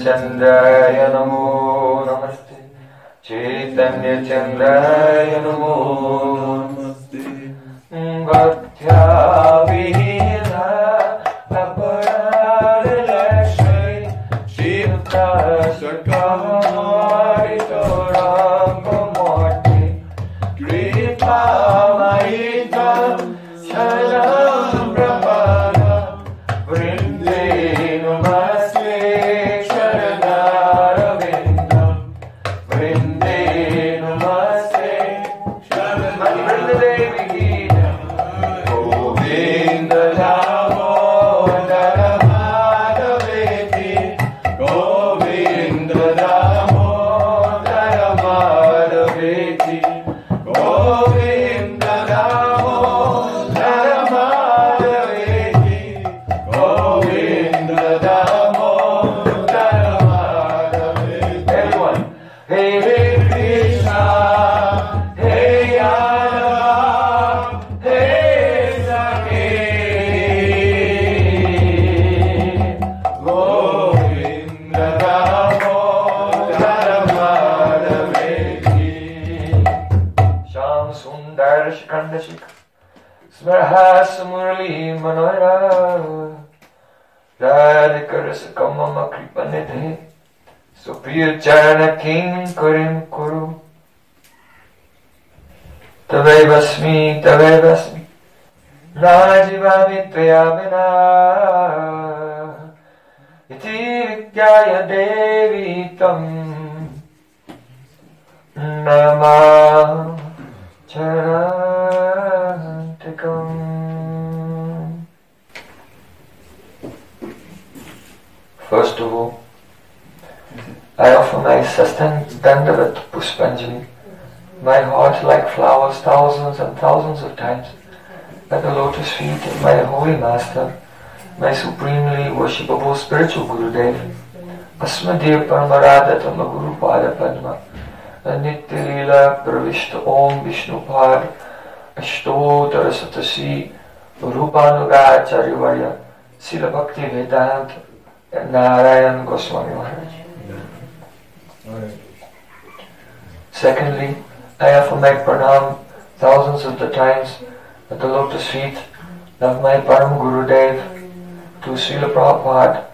चैतन्यचन्द्राय नमो नमस्ते चैतन्यचन्द्राय Janaki holy master, my supremely worshipable spiritual Gurudev, Asmadev Paramaradatam Guru Pada Padma, Nitya Leela Pravishta Om Vishnu Par, Ashtotara Satasi, Rupanugacharya Varya, Srila Bhakti Vedanta, and Narayan Goswami Maharaj. Secondly, I offer my pranam thousands of the times at the lotus feet of my Param Gurudev, to Srila Prabhupada,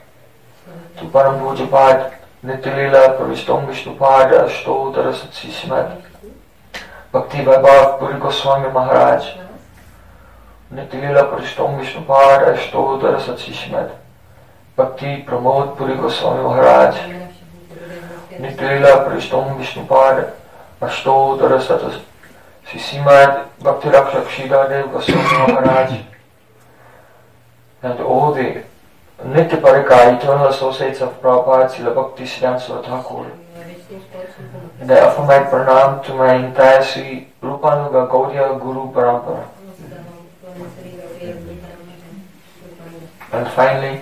to Param Pujapad, Nityalila Pravishtom Vishnupad, Ashtodara Satsishmat, Bhakti Vaibhav Puri Goswami Maharaj, Nityalila Pravishtom Vishnupad, Ashtodara Satsishmat, Bhakti Pramod Puri Goswami Maharaj, Nityalila Prishtom Vishnupad Ashtodara Satas Srimad Bhakti Rakshak Shidadev Goswami Maharaj and all the Nitya Parika eternal associates of Prabhupada Srila Bhakti Siddhanta Thakur And I offer my pranam to my entire Sri Rupanuga Gaudiya Guru Parampara. And finally,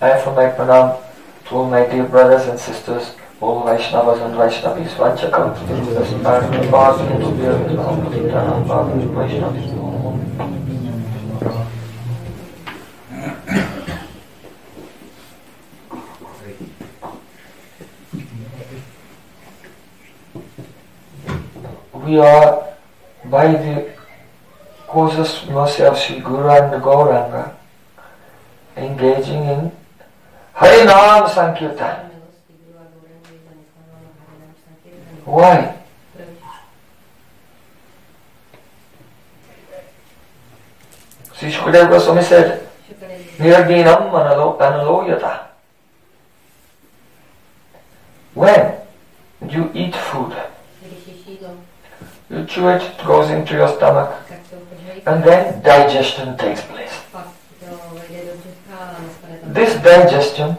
I offer my pranam to all my dear brothers and sisters, all Vaishnavas and Vaishnavis, Vanchakam, Vaishnavis, Vaishnavis. We are, by the causes mercy of Sri Guru and Gauranga, engaging in Harinam Sankirtan. Why? Sri Shukadeva Goswami said, Nirginam analo- analoyata. When you eat food, you chew it, it goes into your stomach, and then digestion takes place. This digestion,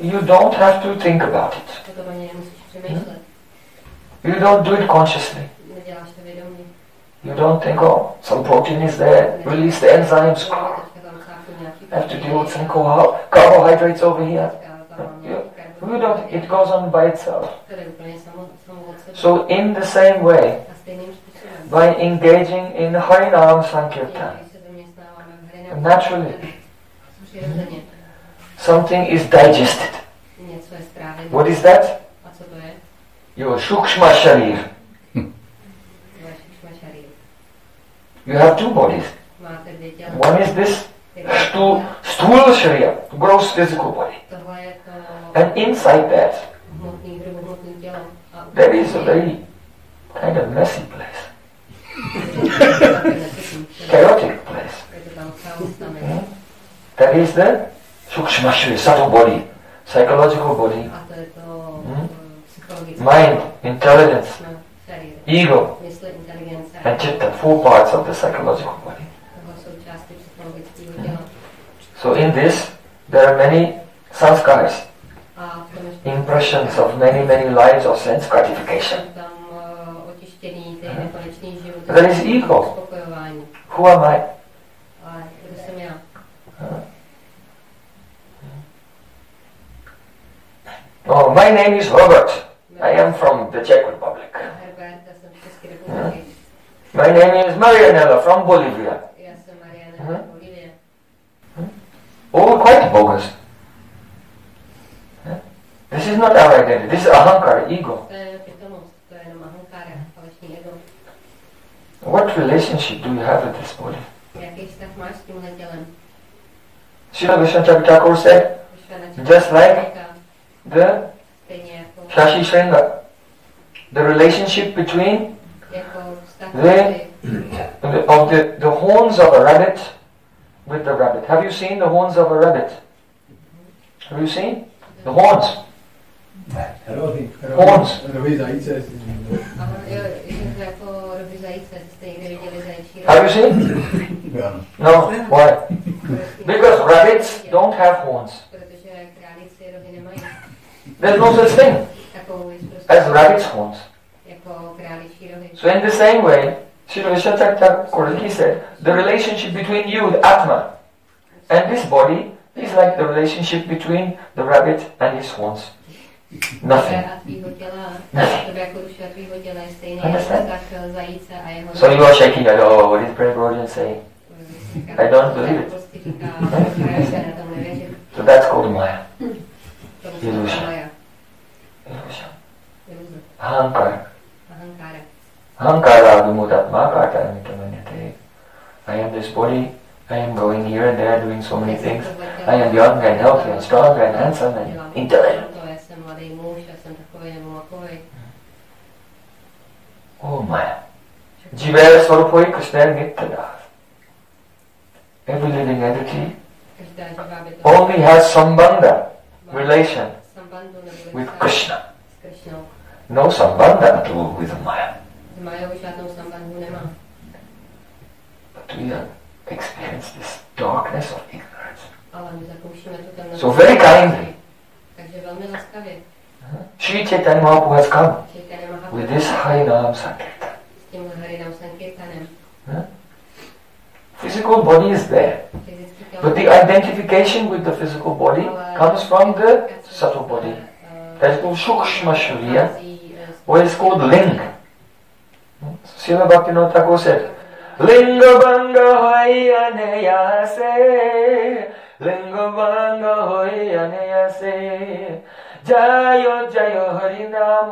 you don't have to think about it. Přemýšlet. You don't do it consciously. You don't think, oh, some protein is there, release the enzymes, nějaký have to deal with some carbohydrates over here. Teďka it goes on by itself. So in the same way, by engaging in Harinam Sankirtan, Naturally. Something is digested. What is that? Your Shukshma Sharir. You have two bodies. One is this Stu, stool Sharir, gross physical body. To And inside that, hmotný, hrubohmotný tělo. A there is a very kind of messy place, chaotic place. Je to tam chaos tam je. Hmm? That is the Shukshma Sharir, subtle body, psychological body, to to Hmm? mind, intelligence, ego, and chitta, four parts of the psychological body. So in this, there are many sanskars, A ah, v tom ještě impressions of many, many lives of sense gratification. jsou tam eh, otištěný ty nekonečný eh, životy. That is ego. Who am I? Oh, my name is Robert. I am from the Czech Republic. Ah, Herbert, já jsem z České republiky. My name is Marianella from Bolivia. Já All quite bogus. This is not our identity. This is ahankara, ego. To je pitomost, to je jenom ahankára, falešný ego. What relationship do you have with this body? Jaký vztah máš s tímhle tělem? Srila Vishnu Thakur said, Just like- the Shashi Shringa, the relationship between jako vztah Vy- mezi the, of the, the horns of a rabbit with the rabbit. Have you seen the horns of a rabbit? Have you seen? The horns. Horns. Have you seen? No. Why? Because rabbits don't have horns. There's no such thing as rabbit's horns. So in the same way, Vishnu he said, the relationship between you, the Atma, and this body is like the relationship between the rabbit and his horns. Nothing. Tebe a tvýho těla, tebe jako duše a tvýho těla je stejný Understand? jako tak zajíce a jeho So you are shaking your head, oh, what is Prince saying? I don't believe it. Prostě říká, že se na tom nevěřím. So that's called Maya. Illusion. Illusion. Iluze. I am this body, I am going here and there doing so many things. I am young and healthy and strong and handsome and intelligent. Oh Maya. Jiva Swarupoi Krishna Nitya Every living entity only has sambandha, relation with Krishna. No sambandha at all with Maya. S Majou žádnou sambandu nemá. But we experience this darkness of ignorance. Ale my zakoušíme tu temnotu. So very kindly. Takže velmi laskavě. Sri Chaitanya Mahaprabhu has come with this Harinam Sankirtan. s tím Harinam Sankirtanem. Physical body is there, but the identification with the physical body comes from the subtle body. That is called Shukshma Sharir, eh, or it's called Ling. শিলা বাকিনতা কোষের লিঙ্গ ভঙ্গ হইয়া নেয়াসে লিঙ্গ ভঙ্গ হইয়া নেয়াসে জয় জয় হরি নাম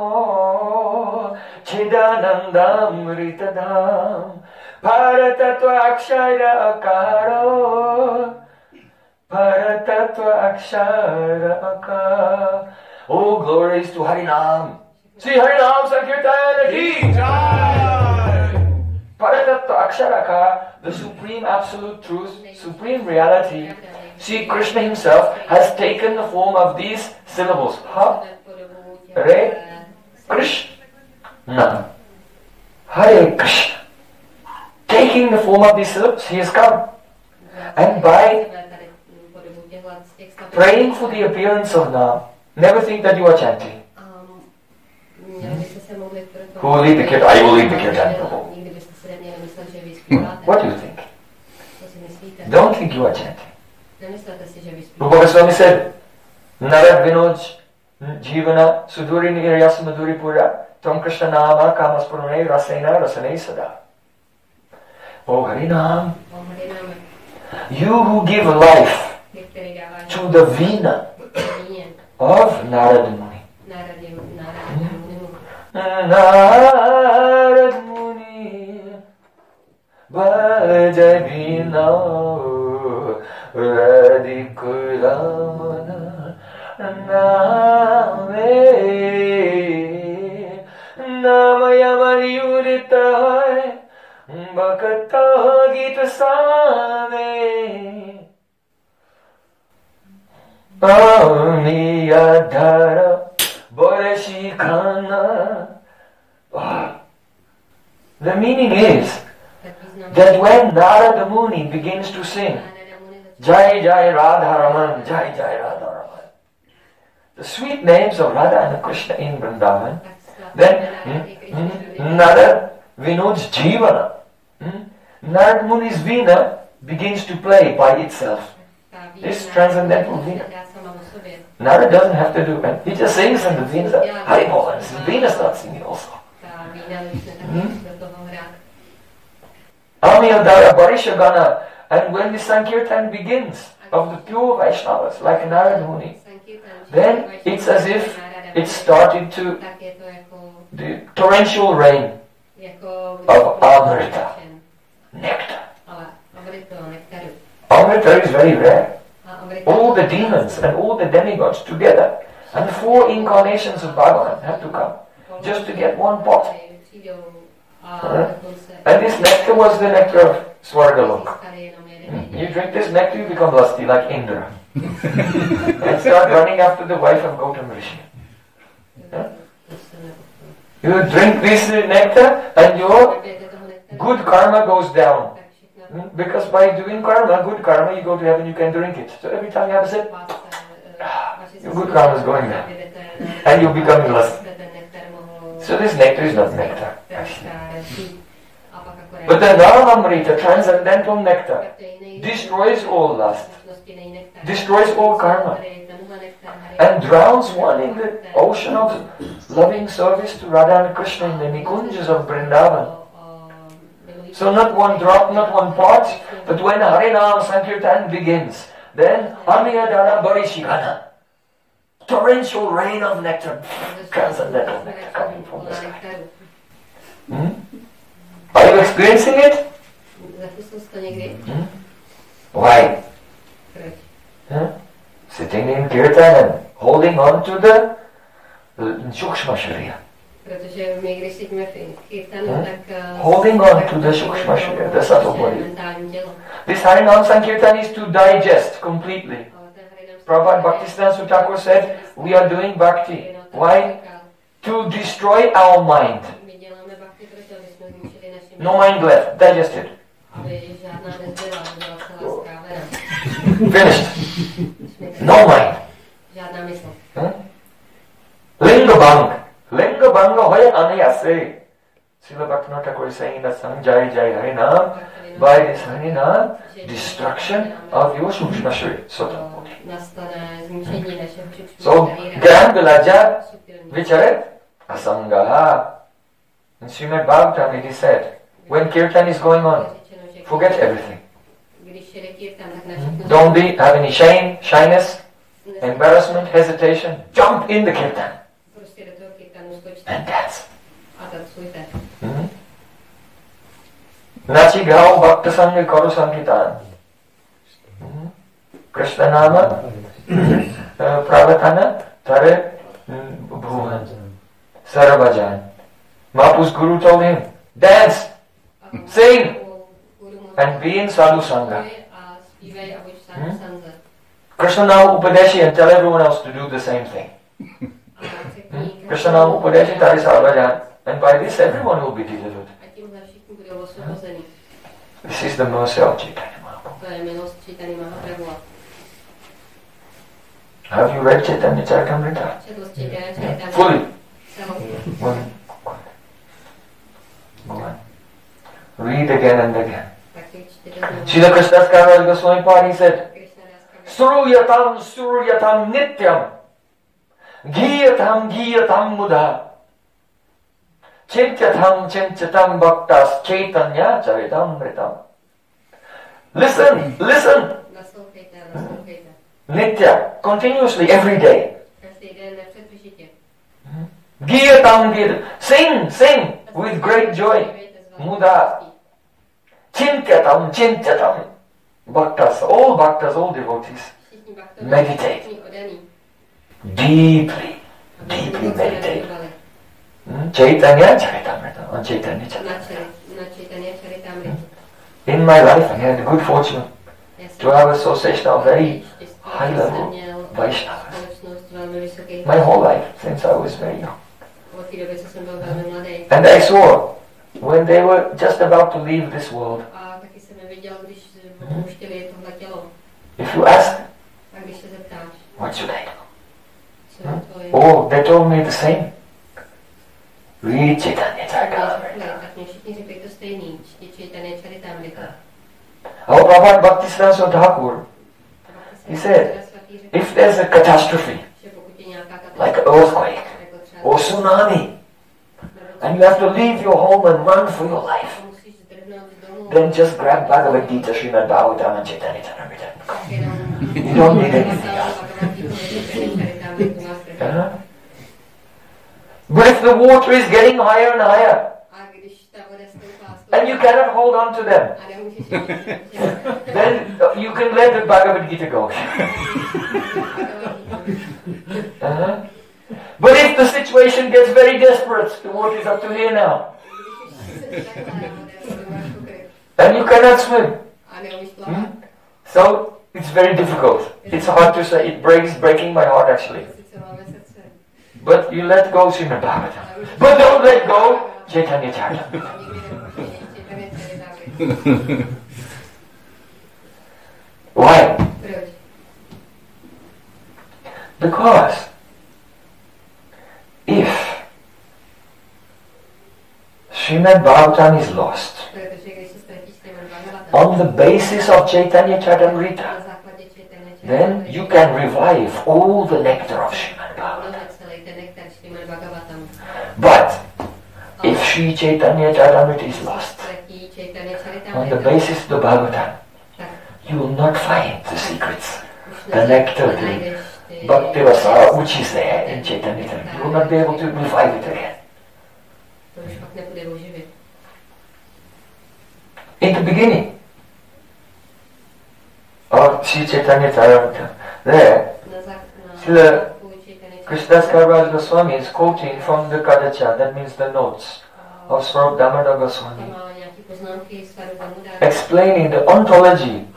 ছিদানন্দামৃত ধাম ভারত অক্ষর অকার। ভারত অক্ষর ও গ্লোরিস টু হরি নাম See Harinam Sankirtan Ki Paratattva Aksharaka, the supreme absolute truth, supreme reality. See, Krishna himself has taken the form of these syllables. Ha, Re, Krishna. Hare Krishna. Taking the form of these syllables, he has come. And by Praying for the appearance of Nam. Never think that you are chanting. Who will lead the kirtan? I will lead the kirtan. Prabhu. Nikdy byste si neměli myslet, že vy Hmm. zpíváte. What do you think? Co si myslíte? Don't think you are chanting. Nemyslete si, že vy zpíváte. Rupa said, Narad Vinod Jivana Suduri Niryasa Madhuri Pura Tam Krishna Nama Kamaspurane Rasena Rasane Sada. Oh Harinam, O you who give life vy, který dáváte to the vina of Narad Muni. náradě, náradě, نارا منير. باد بنا وادي كلامنا नाम हमारी उड़ता है बकता गीत सामे पानी आधारा Ah. The meaning is that when Narada Muni begins to sing, Jai Jai Radha Raman, Jai Jai Radha Raman, the sweet names of Radha and Krishna in Vrindavan, then Nárady Krishna mm, Šudy. Narad Vinod's Jivana, mm, Narad Muni's Veena begins to play by itself. This transcendental Muni vína. dá sama o sobě. Narad doesn't have to do it. He just sings and the says, Haribol, and the Veena starts singing also. Ta vína začne taky Hmm? do toho hrát. Amiyadara Barishagana, and when the Sankirtan begins of the pure Vaishnavas, like Narad Muni, then it's as if it started to Tak je to jako, the torrential rain, Of Amrita. nectar. Amrita is very rare. All the demons and all the demigods together, and the four incarnations of Bhagavan had to come just to get one pot. Huh? And this nectar was the nectar of Swargalok. získali jenom jeden Hmm? You drink this nectar, you become lusty like Indra. and start running after the wife of Gautam Rishi. Nepochopilo. You drink this nectar and your Vypijete toho nektaru, good karma goes down. Because by doing karma, good karma, you go to heaven, you can drink it. So every time you have a sip, Your uh, good karma is going there. And you're becoming less. abyste ten nektar mohl So this nectar is not nectar. ten nektar pít. A But the Naramamrita, transcendental nectar, Tak to je jiný- destroys all lust možnosti jiný nektar. destroys all karma. Tady tenhle nektar, Hari- and drowns one in the ocean of loving service to Radha and Krishna in the Nikunjas of Vrindavan. So not one drop, not one part, but when Harinam Sankirtan begins, then Amiyadana Barishikana, torrential rain of nectar, transcendental nectar coming from the sky. Hmm? Are you experiencing it? Hmm? Why? Huh? Sitting in kirtan and holding on to the Shukshma Sharir. Protože my, když sedíme v kirtanu, Hmm? tak... eh, Holding on to the Shukshma to Shriya, the subtle body. This Harinam Sankirtan is to digest completely. Ale ten Harinam Prabhupada Bhaktisiddhanta Sutakur said, we are doing bhakti. Why? To destroy our mind. My děláme bhakti proto, aby jsme zničili naši No mind left, digested. aby žádná nezbyla, aby byla celá strávena. Finished. No mind. Žádná. Linga bang. Linga banga hoya anayase. Srila Bhaktivinoda is saying that Sanjay Jai Harinam, by this Harinam, destruction of your Sukshma Shri. So, Gyan Vilaja Vicharet Asangaha. In Srimad Bhagavatam is said, when Kirtan is going on, forget everything. Don't be, have any shame, shyness, embarrassment, hesitation. Jump in the Kirtan Prostě do toho kirtanu skočte and dance. a tancujte. Hmm? Nachi Gao Bhakta Sangha Karu Sankirtan. Hmm? Krishna Nama uh, Pravatana Tare mm, Bhuvan Saravajan. Mahaprabhu's Guru told him, dance A Sing. Guru mu and be in sadhu sangha. a zpívej a buď v Hmm? sádu sanze. Krishna Nama Upadeshi and tell everyone else to do the same thing. Hmm? Krishna Nama Upadeshi Tare Saravajan. And by this everyone will be delivered. A tímhle všichni budou osvobozeni. This is the mercy of Chaitanya Mahaprabhu. To je milost Čítany Mahaprabhu. Have you read Chaitanya Charitamrita? Četl jsi Fully. Read again and again. Tak si čtěte znovu. Srila Krishnadas Kaviraj Goswami Padi said, Suruyatam suryatam nityam गीयतां गीयतां मुदा चिन्त्यतां चिन्त्यतां भक्तास् Chaitanya Charitamritam Listen, listen. Nitya, continuously, every day. Gīyatam gīyatam. Sing, sing with great joy. Muda. Chintyatam, chintyatam. Bhaktas, all bhaktas, all devotees. Meditate. Deeply. Deeply meditate. Hmm? Chaitanya Charitamrita, oh, on Chaitanya Charitamrita. čari- na Čítany Čaritamritu. In my life, I had the good fortune to have association of very high level Vaishnavas. společnost velmi vysokých My whole life, since I was very young. Od té doby, co jsem byl velmi mladý. And I saw when they were just about to leave this world, A taky jsem hmm? je viděl, když opouštěli tohle tělo. if you ask, A když se what should I do? Oh, they told me the same. Read Chaitanya Charitamrita. Our Prabhupada Bhaktisiddhanta Thakur, He said, if there's a catastrophe, like an earthquake or tsunami, and you have to leave your home and run for your life, then just grab Bhagavad Gita, Srimad Bhagavatam and Chaitanya Charitamrita. You don't need anything else. Uh-huh. But if the water is getting higher and higher, A když ta voda stoupá, stoupá and you cannot hold on to them, a nemůžeš je držet, then you can let the Bhagavad Gita go. Uh-huh. But if the situation gets very desperate, the water is up to here now, and you cannot swim, a so it's very difficult. It's hard to say. It breaks breaking my heart actually. But you let go Srimad Bhagavatam. But don't let go Chaitanya Charitamrita. Why? Because if Srimad Bhagavatam is lost on the basis of Chaitanya Charitamrita, then you can revive all the nectar of Srimad Bhagavatam. But if Sri Chaitanya Charitamrita is lost on the basis of the Bhagavatam, you will not find the secrets. The nectar, the Bhakti Rasa, which is there in Chaitanya Charitamrita. You will not be able to revive it again. To už pak nebude oživit. In the beginning of Sri Chaitanya Charitamrita, there Na Srila Krishnadas Kaviraj Goswami is quoting from the Kadacha, that means the notes of Swarup Damodar Goswami, explaining the ontology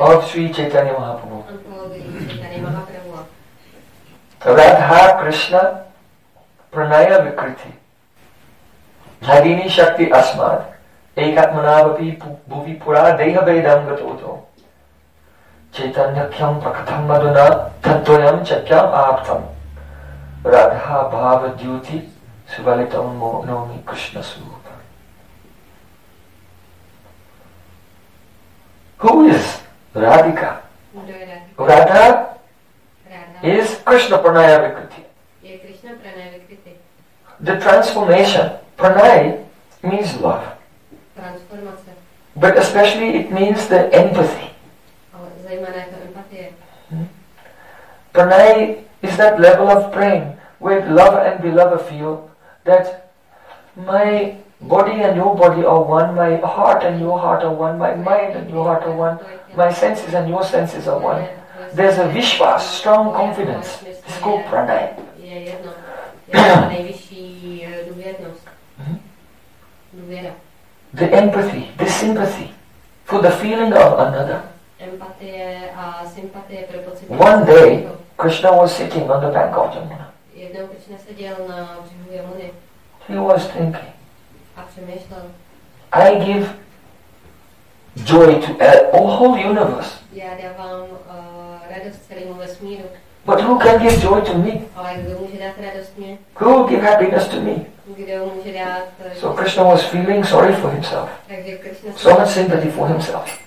of Sri Chaitanya Mahaprabhu. Radha Krishna Pranaya Vikriti Hadini Shakti Asmad Ekatmanavapi Bhuvi Pura Deha Vedam Gatoto Chaitanya Kyam Prakatam Maduna Tattoyam Chakyam Aptam Radha Bhava Dyuti Suvalitam Mo- Nomi Krishna Swarupa. Who is Radhika? Kdo je Radhika? Radha Radha is Krishna Pranaya Vikriti. je Krishna Pranay Vikriti. The transformation, Pranay means love, Transformace. but especially it means the empathy. Ale zajímavé je to empatie. Pranay is that level of praying where lover and beloved feel that my body and your body are one, my heart and your heart are one, my mind and your heart are one, my senses and your senses are one. There's a vishwas, strong confidence. It's called pranay. Je jedno. Je to nejvyšší důvěrnost. Důvěra. The empathy, the sympathy for the feeling of another. Sympatie. One day, Krishna was sitting on the bank of Jamuna. Jednou Krishna seděl na břehu Jamuny He was thinking. I give joy to a whole universe, Já dávám radost celému vesmíru, but who can give joy to me? ale kdo může dát radost mě? Who will give happiness to me? Kdo může dát... eh, So Krishna was feeling sorry for himself, so much sympathy for himself.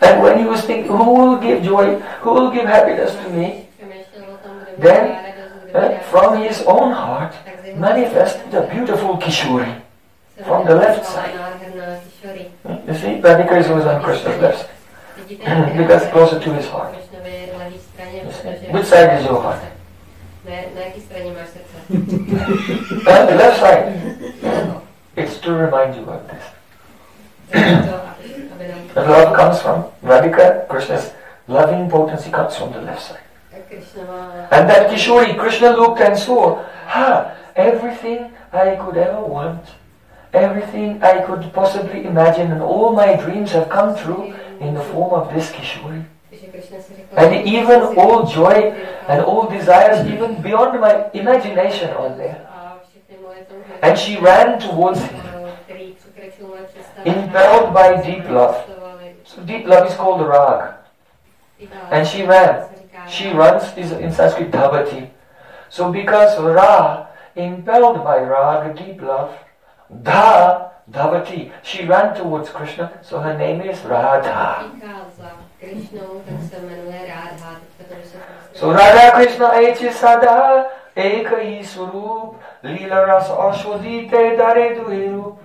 And when he was thinking, who will give joy, who will give happiness to me, Přemýšlel o tom, kdo Then, mi dá radost, kdo mi dá from his own heart tak z jeho manifested a beautiful Kishori. from the left side. You see, Radhika is always on Krishna's left. Because closer to his heart. Krishnově levé straně, Yes. protože... Which side is your heart? Na, na jaký straně máš the left side. It's to remind you of this. Takže to, aby, aby nám... And love comes from Radhika, Krishna's loving potency comes from the left side. And that Kishori, Krishna looked and saw, ha, everything I could ever want, everything I could possibly imagine, and all my dreams have come true in the form of this Kishori. že Krishna si řekl... And even all joy and all desires, even beyond my imagination, are there. A všechny moje touhy, And she ran towards him, který překračují moje představy, impelled by deep love. Deep love is called rag. And she ran. She runs is in Sanskrit Dhavati. So because Ra, impelled by Rag, deep love, Dha, Dhavati, she ran towards Krishna, so her name is Radha. So Radha Krishna Echi Sada, Ekai Surup, Lila Ras Ashwadite Dare.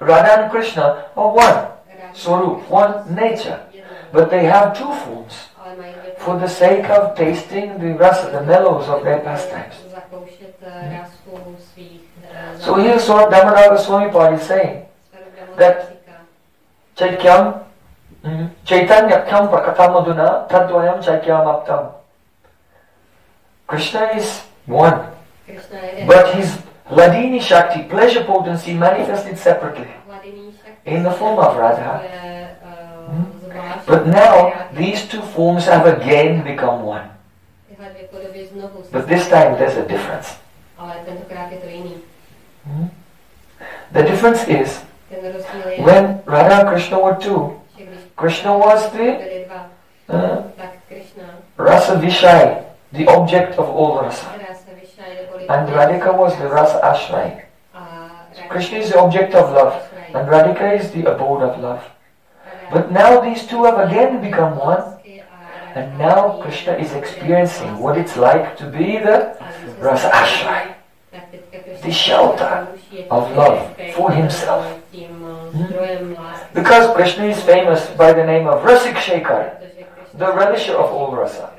Radha and Krishna are one, Swarup, one nature, but they have two forms. Ale mají dvě for the sake of tasting the rasa, the mellows of their pastimes. Zakoušet rasu svých So here Swarup Damodar Swami Pad is saying, that- Chaikyam, mm, Chaitanyakyam Prakatam Tadvayam Chaikyam Aptam. Krishna is one, but his Ladini Shakti, pleasure potency, manifested separately in the form of Radha. je, eh. But now these two forms have again become one. Tyhle dvě podoby znovu se But this time there's a difference. Ale tentokrát je to jiný. The difference is Ten rozdíl je, when Radha and Krishna were two, Krishna was the uh, Krishna, rasa Vishai, the object of all rasa. která se vyšla neboli... And Radhika was the rasa Ashray. A Radhika Krishna is the object of love. And Radhika is the abode of love. But now these two have again become one, and now Krishna is experiencing what it's like to be the rasa Ashray. the shelter of love for himself. Lásky. Because Krishna is famous by the name of Rasik Shekhar, the relisher of all rasa.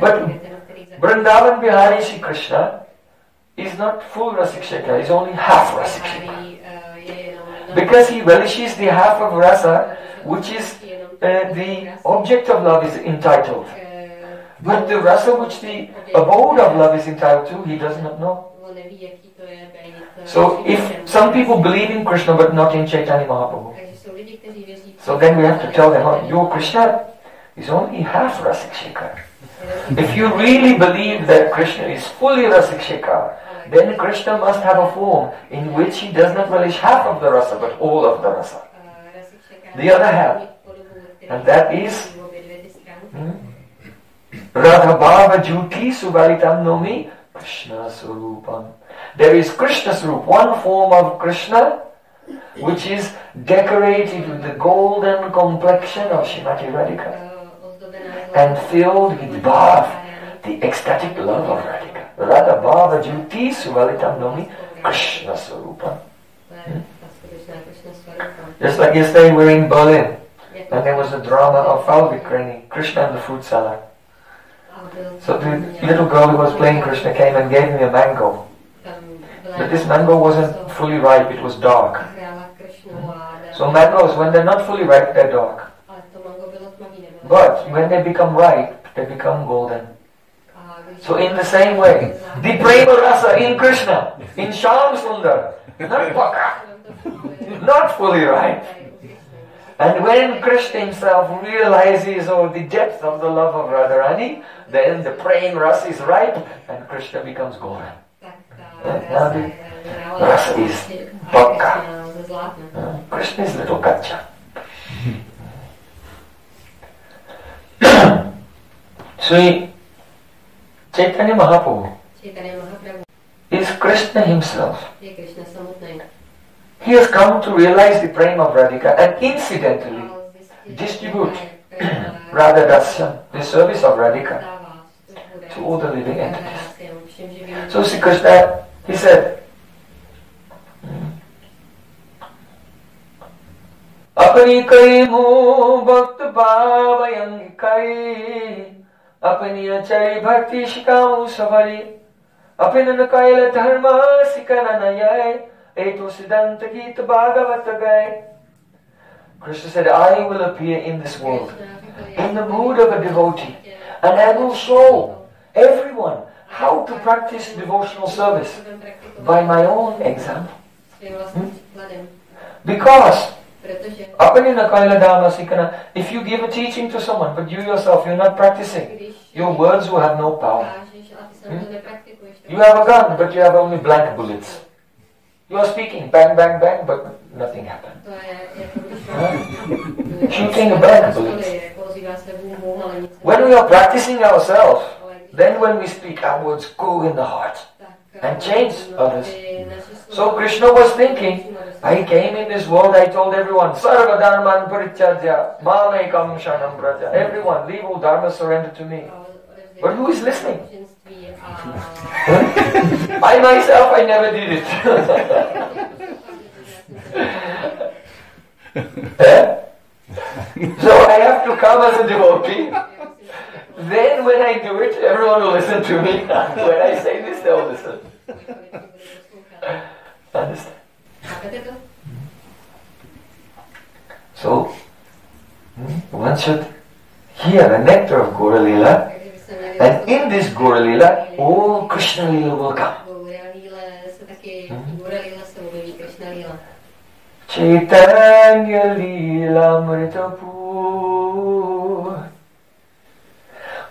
But Vrindavan Bihari Shri Krishna is not full Rasik Shekhar, he's only half Rasik Shekhar. Because he relishes the half of rasa which is uh, the object of love is entitled. But the rasa which the abode of love is entitled to, he does not know. So if some people believe in Krishna but not in Chaitanya Mahaprabhu, so then we have to tell them, oh, your Krishna is only half Rasik. If you really believe that Krishna is fully Rasik then Krishna must have a form in which he does not relish half of the rasa but all of the rasa. The The other half. And that is- Hmm? Radha Jyoti Subalitam Nomi Krishna Surupam. There is Krishna Surup, one form of Krishna, which is decorated with the golden complexion of Shrimati Radhika and filled with bhav, the ecstatic love of Radhika. Radha Bhava Jyoti Subalitam Nomi Krishna Surupam. Hmm? To je ta skutečná Krishna Just like yesterday we were in Berlin and there was a drama of Falvikrani, Krishna and the fruit seller. So the little girl who was playing Krishna came and gave me a mango. But this mango wasn't fully ripe, it was dark. a hrála Krishnu a dala- So mangoes, when they're not fully ripe, they're dark. Ale to mango bylo tmavý, nebylo But when they become ripe, they become golden. So in the same way, the prema rasa in Krishna, in Shyam Sundar, not baka, not fully ripe. And when Krishna himself realizes oh, the depth of the love of Radharani, then the prema rasa is ripe and Krishna becomes Eh, ta já rasa bych- je- hrála rasa is prostě a baka. Krishna ze zlátna. Uh, Krishna is little kacha. Sri Chaitanya Mahaprabhu Chaitanya Mahaprabhu is Krishna himself. je Krishna samotný. He has come to realize the prema of Radhika and incidentally A zjistil, distribute že Krishna Radha Dasyam, the service of Radhika. dává strukturu to all the living Radha entities. Dasyam všem živým So Sri Krishna, he said, अपनी कई मुंह भक्त भावयंग कई अपनी अचरी भक्ति शिकाऊ सबरी अपन न कैल धर्म सिकन नय एतो सिद्धांत गीत भागवत गए Krishna said, I will appear in this world in the mood of a devotee and I will show everyone how to practice devotional service by my own example. svým vlastním příkladem. Because Protože Apanina Kaila Dhamma Sikana, if you give a teaching to someone but you yourself you're not practicing, your words will have no power. kážeš a ty sám hmm? to nepraktikuješ, tak You have a gun but you have only blank bullets. You are speaking bang bang bang but nothing happened. to je jako když máš Shooting a blank bullet. jako ozývá se bum bum, ale nic When we are practicing ourselves, then when we speak our words go in the heart. And change others. So Krishna was thinking, I came in this world, I told everyone, Sarva Dharman Parityajya, Mamekam Shanam Braja. Everyone, leave all dharma, surrender to me. But who is listening? I myself, I never did it. Eh? so I have to come as a devotee. Then when I do it, everyone will listen to me. when I say this, they'll listen. Understand? So, hmm, one should hear the nectar of Gora Lila, and in this Gora Lila, all Krishna Lila will come. Gaura Lila se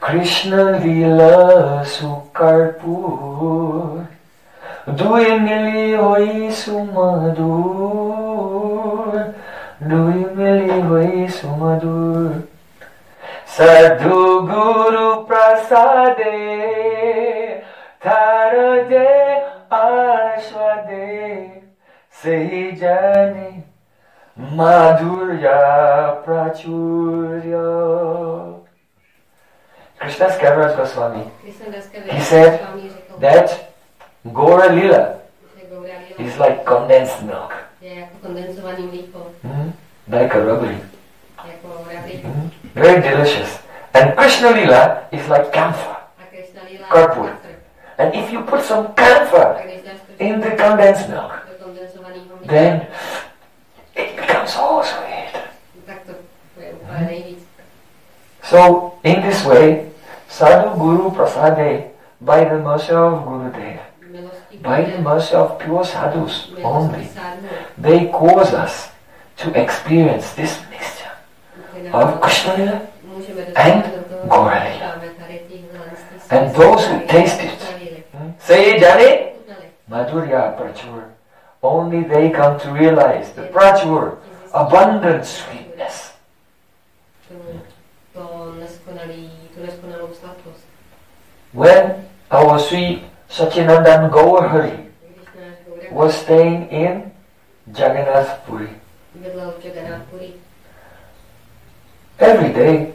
Krishna Lila Sukarpur Dui mili hoi sumadur Dui mili hoi sumadur Sadhu Guru Prasade Tarade Ashwade Sei jani madhurya prachurya. Krishnadas Kaviraj Goswami He said that Gora Lila Gaura Lila is like condensed milk, je jako kondenzovaný mlíko, hmm? like a rubbery, hmm? very delicious. And Krishna Lila is like camphor. A Krishna Lila Karpur. And if you put some camphor A když dáš to in the condensed milk, do kondenzovaného mlíka, then it becomes so sweet. tak to je úplně nejvíc. So, in this way, Sadhu Guru Prasade, by the mercy of Gurudev, by the mercy of pure sadhus only, they cause us to experience this mixture of Krishna and dostat do toho, Gaura Lila. dáme tady těch zelenství And those who taste it. Say, Jani. Madhurya Prachur. Only they come to realize the Prachur, abundant sweetness to neskonalý, tu neskonalou sladkost. When our sweet Sachinandan náš was staying in Jagannath Puri, every day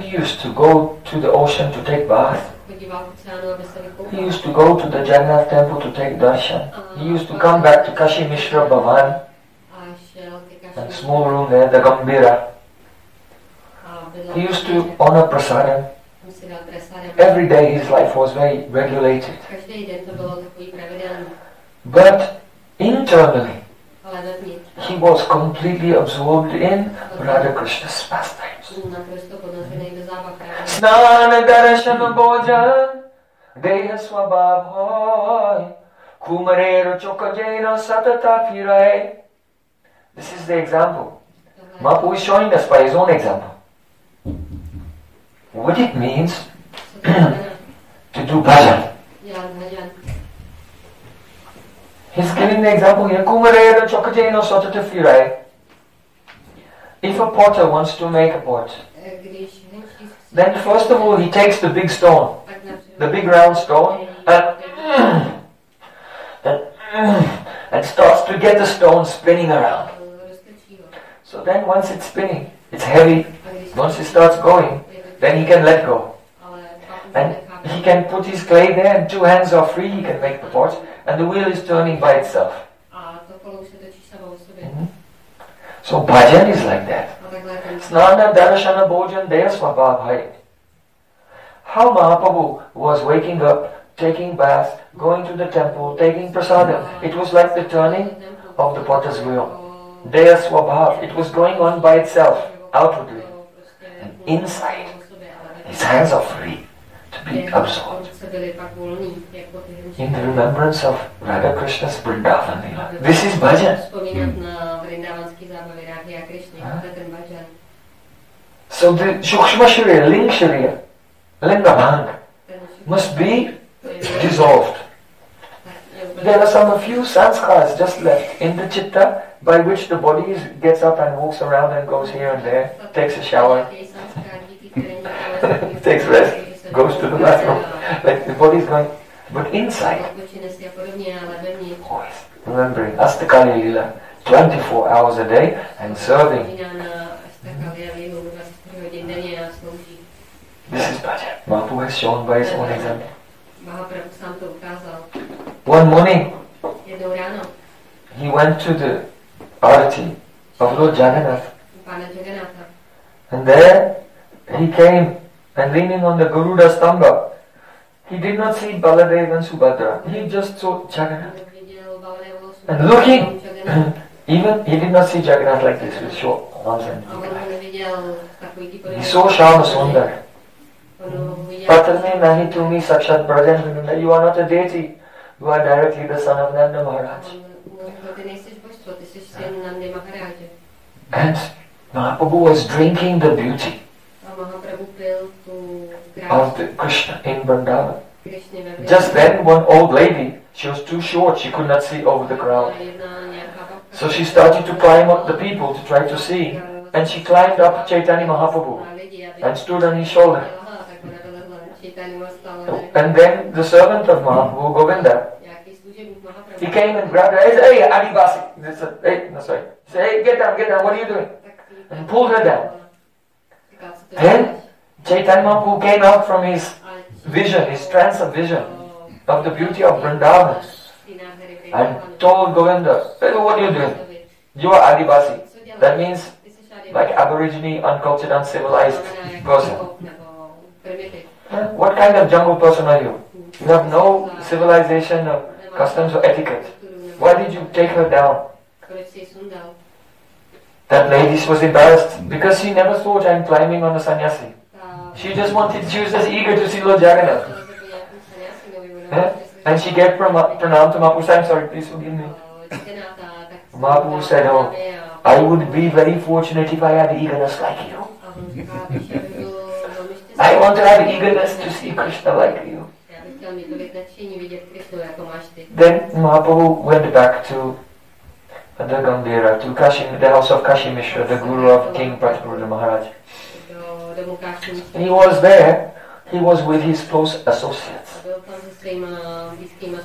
he used to go to the ocean to take bath. He used to go to the Jagannath temple to take darshan. He used to come back to Kashi Mishra Bhavan A small room there, the Gambhira. He used to honor prasadam. Every day his life was very regulated. Každý den to bylo takový pravidelný, But internally, he was completely absorbed in Radha Krishna's pastimes. Naprosto ponořený do zábav právě. Snana darshan bhojan Deha swabhav hoy chokajena satata This is the example. Mahaprabhu is showing us by his own example. What it means to do bhajan. He's giving the example here. Kumarera chokajena satata firai If a potter wants to make a pot, Eh, then first of all he takes the big stone, the big round stone, and and, and starts to get the stone spinning around. So then once it's spinning, it's heavy. Once it starts going, then he can let go. Ale pak už And he can put his clay there and two hands are free, he can make the pot, and the wheel is turning by itself. A to kolo už se točí samo o sobě. Mhm. So bhajan is like that. A takhle ten Snana darashana bhojan deya swabhavai. How Mahaprabhu was waking up, taking bath, going to the temple, taking prasadam. It was like the turning of the potter's wheel. Deya swabhav. It was going on by itself, outwardly. And inside, His hands are free to be absorbed Se byli pak volný, jako ty henčí. in the remembrance of Radha Krishna's Vrindavan Leela. This is bhajan. Vzpomínat na vrindavanský zábavy Ráhy a Krišny. To je ten bhajan. So the Shukshma Sharir, Ling Shariya, Lingabhang must be dissolved. tak je úplně- There are some a few sanskars just left in the chitta by which the body is, gets up and walks around and goes here and there, takes a shower, oh, takes rest, goes to the bathroom. Like the body is going, but inside, Odpočine si a podobně, ale vevnitř. always remembering Astakali Lila 24 hours a day and serving. Vzpomíná na Astakali a Lilu 24 hodin denně a slouží. This is bhajan. Mahaprabhu has shown by his own example. Mahaprabhu sám to ukázal. One morning, he went to the arati of Lord Jagannath, and there he came and leaning on the Garuda Stamba, he did not see Baladev and Subhadra. He just saw Jagannath. And looking, even he did not see Jagannath like this with short arms and ty He saw Shyam Sundar. Patrne nahi tumi sakshat Brajananda. You are not a deity. You are directly the son of Nanda Maharaj. And Mahaprabhu was drinking the beauty A Mahaprabhu pil tu of the Krishna in Vrindavan. Just then, one old lady, she was too short, she could not see over the crowd. Jedna nějaká babka. So she started to climb up the people to try to see. And she climbed up Chaitanya Mahaprabhu Na lidi, aby and stood on his shoulder. Aha, tak ona vylezla na Chaitanya stále. And then the servant of Mahaprabhu, Govinda, he came and grabbed her. He said, Hey, Adivasi. He said, Hey, no, sorry. He said, Hey, get down, get down. What are you doing? And pulled her down. Říkal, co to Then? Chaitanya Mahaprabhu came out from his vision, his trance of vision of the beauty of Vrindavan and told Govinda, Hey, what are you doing? You are Adivasi. That means like aborigine, uncultured, uncivilized person. What kind of jungle person are you? You have no civilization or customs or etiquette. Why did you take her down? That lady was embarrassed because she never thought I'm climbing on a sannyasi. She just wanted, she was just eager to see Lord Jagannath. Huh? And she gave pranam to Mahaprabhu. I'm sorry, please forgive me. Mahaprabhu said, "Oh, I would be very fortunate if I had eagerness like you. I want to have eagerness to see Krishna like you. Then Mahaprabhu went back to the Gambhira, to Kashi, the house of Kashi Mishra, the guru of King Prataparudra Maharaj. Do domu Káši And he was there he was with his close associates. A byl tam se svýma blízkýma.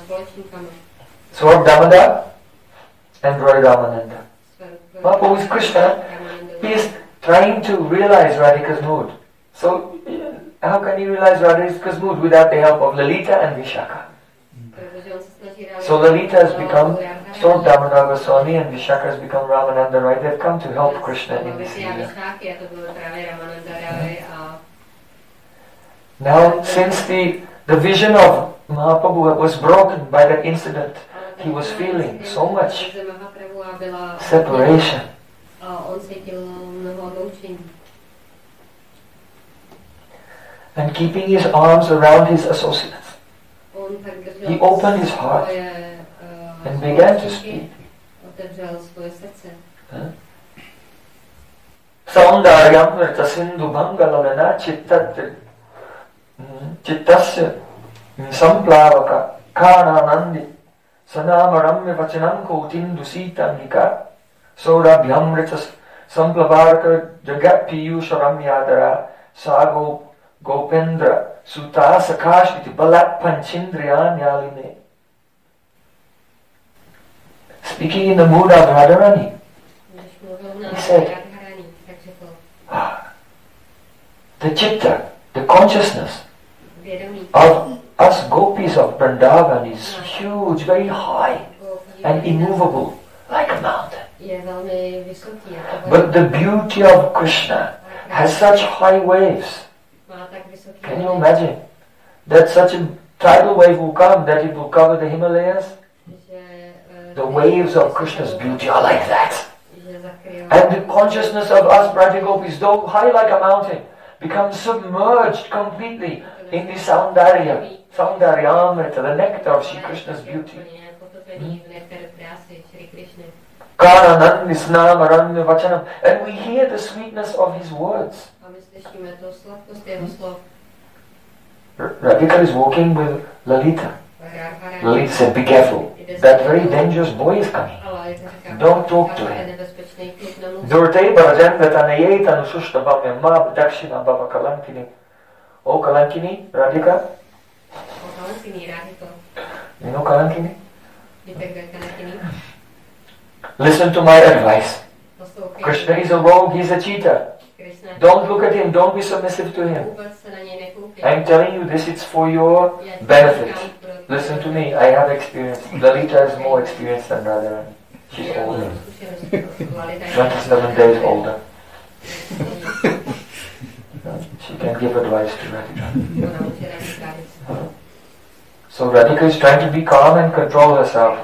Swarup Damodar and. Swarup- Mahaprabhu is Krishna. He is trying to realize Radhika's mood. So, how can he realize Radhika's mood without the help of Lalita and Vishaka? Protože on se So Lalita has become so Damodar Goswami and Vishaka has become Ramananda, right? They've come to help Krishna in this area. Visháky, a to byly právě Ramananda Rary a uh, Now, since the, the vision of Mahaprabhu was broken by that incident, he was feeling so much Vize Mahaprabhua byla separation. A on cítil mnoho odloučení. And keeping his arms around his associates, On tak držel He opened his heart uh, and began to speak. Otevřel svoje srdce. Saundaryam vrta sindhu bangalavena chittat chittasya samplavaka kananandi sanamaramya vachanam kotindu sitamnika saurabhyam vrta samplavaraka jagat piyusharamyadara sago gopendra suta sakashviti balat panchindriyanyaline Speaking in the mood of Radharani, He said- řekl, the chitta, the consciousness of us gopis of Vrindavan is huge, very high, and immovable, like a mountain. But the beauty of Krishna has such high waves. Má tak vysoký Can you imagine that such a tidal wave will come that it will cover the Himalayas? eh, The waves of Krishna's beauty are like that. And the consciousness of us Braja Gopis, though high like a mountain, becomes submerged completely in the Soundarya, Soundaryamrita, the nectar of Shri Krishna's beauty. Úplně potopený v nektaru krásy Shri Krishny. Karanandi Snamaranmi Vachanam. And we hear the sweetness of his words. Radhika is walking with Lalita. Lalita said, Be careful. That very dangerous boy is coming. Don't talk to him." Nusushta Bhamya Mab Dakshina Kalankini. Oh Kalankini, Radhika, O Kalankini, rádi to. you know Kalankini? Listen to my advice. Krishna is a rogue, he's a cheater. Don't look at him, don't be submissive to him. Vůbec se na něj nekoukej. I'm telling you this, it's for your benefit. Listen to me, I have experience. Lalita has more experience than Radharani. She's older. zkušenost. Lalita je- 27 days older. She can give advice to Radhika. Ona může radit rádi. So Radhika is trying to be calm and control herself.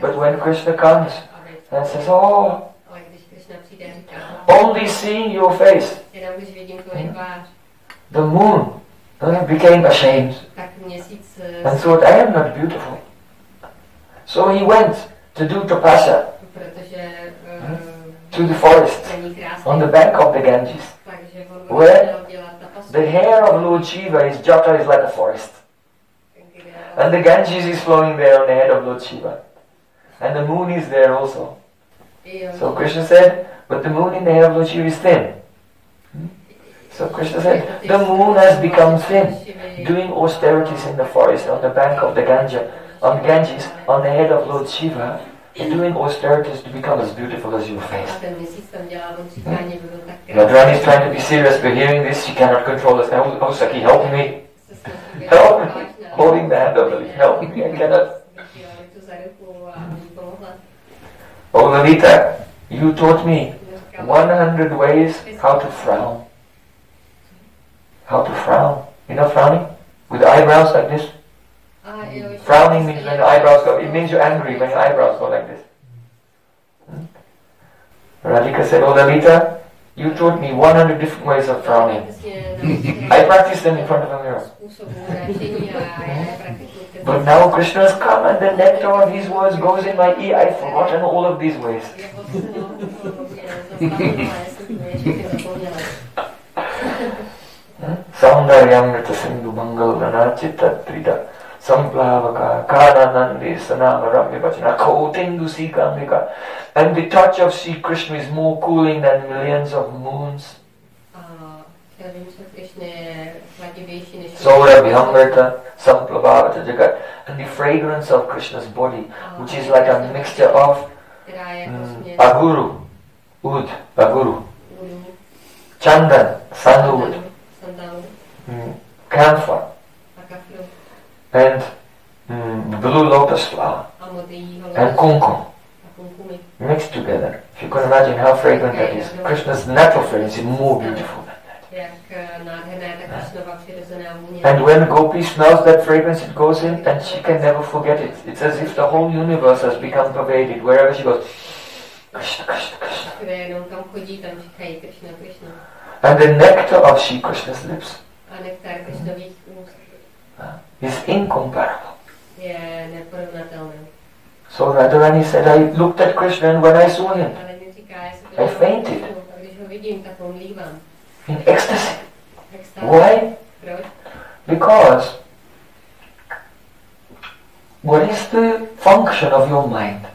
But when Krishna comes and says, Oh, Ale když Krishna přijde a říká, only seeing your face, jenom když vidím tvoji tvář, the moon became ashamed eh, and thought, I am not beautiful. So he went to do tapasya uh, to the forest on the bank of the Ganges. Where chtěl dělat tapasu, The hair of Lord Shiva, his jata is like a forest. And the Ganges is flowing there on the head of Lord Shiva. And the moon is there also. So Krishna said, but the moon in the head of Lord Shiva is thin. Hmm? So Krishna said, the moon has become thin, doing austerities in the forest on the bank of the Ganga, on Ganges, on the head of Lord Shiva, doing austerities to become as beautiful as your face. ten měsíc tam dělá on říkání, by byl tak Radharani is trying to be serious, but hearing this, she cannot control us. Now, oh, Saki, help me. se snaží být Help me. Holding the hand of Lalita. Help me, I cannot. Oh, Lalita, you taught me 100 ways how to frown. How to frown. You know frowning? With eyebrows like this? a jo, že- Frowning means when your eyebrows go, it means you're angry when your eyebrows go like this. Hmm? Radhika said, Oh Lalita, you taught me 100 different ways of frowning. I practiced them in front of a mirror. Způsobů mračení a já je praktikuju před- But now Krishna has come and the nectar of his words goes in my ear. I've forgotten all of these ways. Jeho slov, mě zaplavila, já jsem to ještě zapomněla. Saundaryamrita Sindhu Mangal Chitta Trida Samplavaka Kananandi Sanama Ramya Vachana Kotindu Sikambika And the touch of Sri Krishna is more cooling than millions of moons. A říkal, že mysl Krišny je chladivější než Saurabhyamrita, Samplabhavata Jagat, and the fragrance of Krishna's body, which is like a mixture of mm, aguru, ud, aguru, chandan, sandalwood, mm, camphor, and mm, blue lotus flower, and kumkum. Mixed together. If you can imagine how fragrant that is, Krishna's natural fragrance is more beautiful than that. Jak eh, nádherné ta Krišnova přirozená vůně. And when Gopi smells that fragrance, it goes in and she can never forget it. It's as if the whole universe has become pervaded. Wherever she goes, Krishna, Krishna, Krishna. Kde jenom kam chodí, tam říkají Krišna, Krišna. And the nectar of Shri Krishna's lips A nektar Krišnových úst is incomparable. So Radharani said, I looked at Krishna and when I saw him Ale mi říká, já si I fainted. Why? Because what is the function of your mind?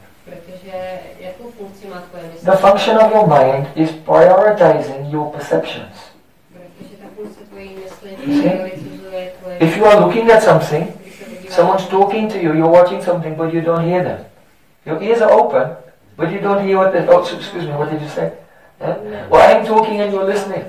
The function of your mind is prioritizing your perceptions. Tvoje... If you are looking at something, someone's talking to you, you're watching something, but you don't hear them. Your ears are open, but you don't hear what they. Oh, excuse me, what did you say? Yeah? Well, I'm talking and you're listening,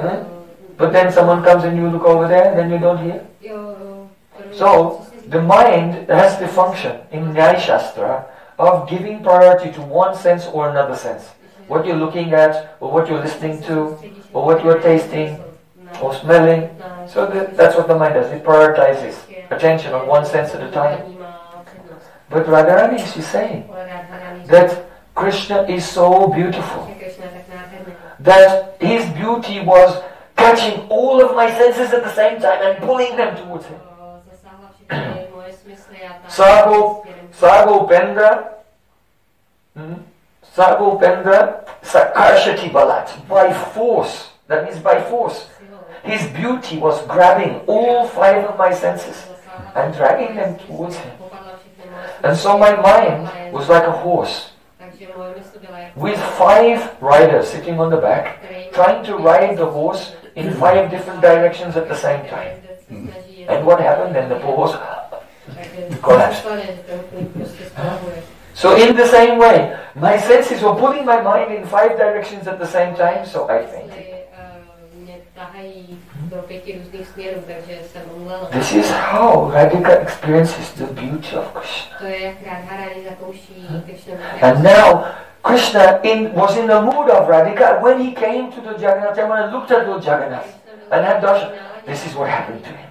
Huh? Hmm? but then someone comes and you look over there, and then you don't hear. Jo, jo, první, So, The mind has the function in Nyaya Shastra of giving priority to one sense or another sense. What you're looking at, or what you're listening to, or what you're tasting, or smelling. So that, that's what the mind does. It prioritizes attention on one sense at a time. But Radharani is saying that Krishna is so beautiful that his beauty was catching all of my senses at the same time and pulling them towards him. Sago, Sago Pendra, hmm, Sago Pendra, Sakarshati Balat, by force. That means by force. His beauty was grabbing all five of my senses and dragging them towards him. And so my mind was like a horse with five riders sitting on the back, trying to ride the horse in five different directions at the same time. Mm-hmm. And what happened then? The poor horse collapsed. So in the same way, my senses were pulling my mind in five directions at the same time, so I fainted. Mě tahají do pěti různých směrů, takže. This is how Radhika experiences the beauty of Krishna. To je jak Radharani zakouší Krishna. And now Krishna in, was in the mood of Radhika when he came to the Jagannath temple and looked at Lord Jagannath and had darshan. This is what happened to him.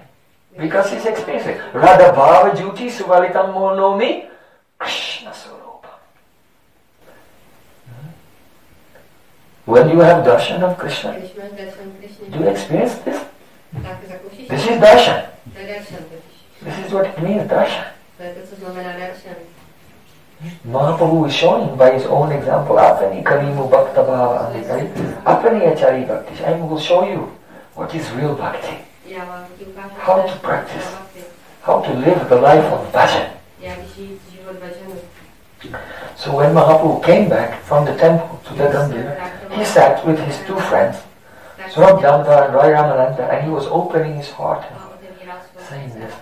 Because he's experiencing Radha Bhava Juti Suvalitam Monomi Krishna Sarupa. When you have darshan of Krishna, Když máš darshan Krishna, do you experience this? This is darshan. To je darshan. This is what it means, darshan. To je to, co znamená darshan. Mahaprabhu is showing by his own example, Apani Kalimu Bhakta Bhava Andikari, Apani Achari Bhakti. I will show you what is real bhakti, Já vám ti ukážu, How to practice. how to live the life of bhajan. Jak žít život bhajanu. So when Mahaprabhu came back from the temple to the Gambhira, he sat with his two friends, Swarup and Rai Ramananda, and he was opening his heart a otevíral svou saying this.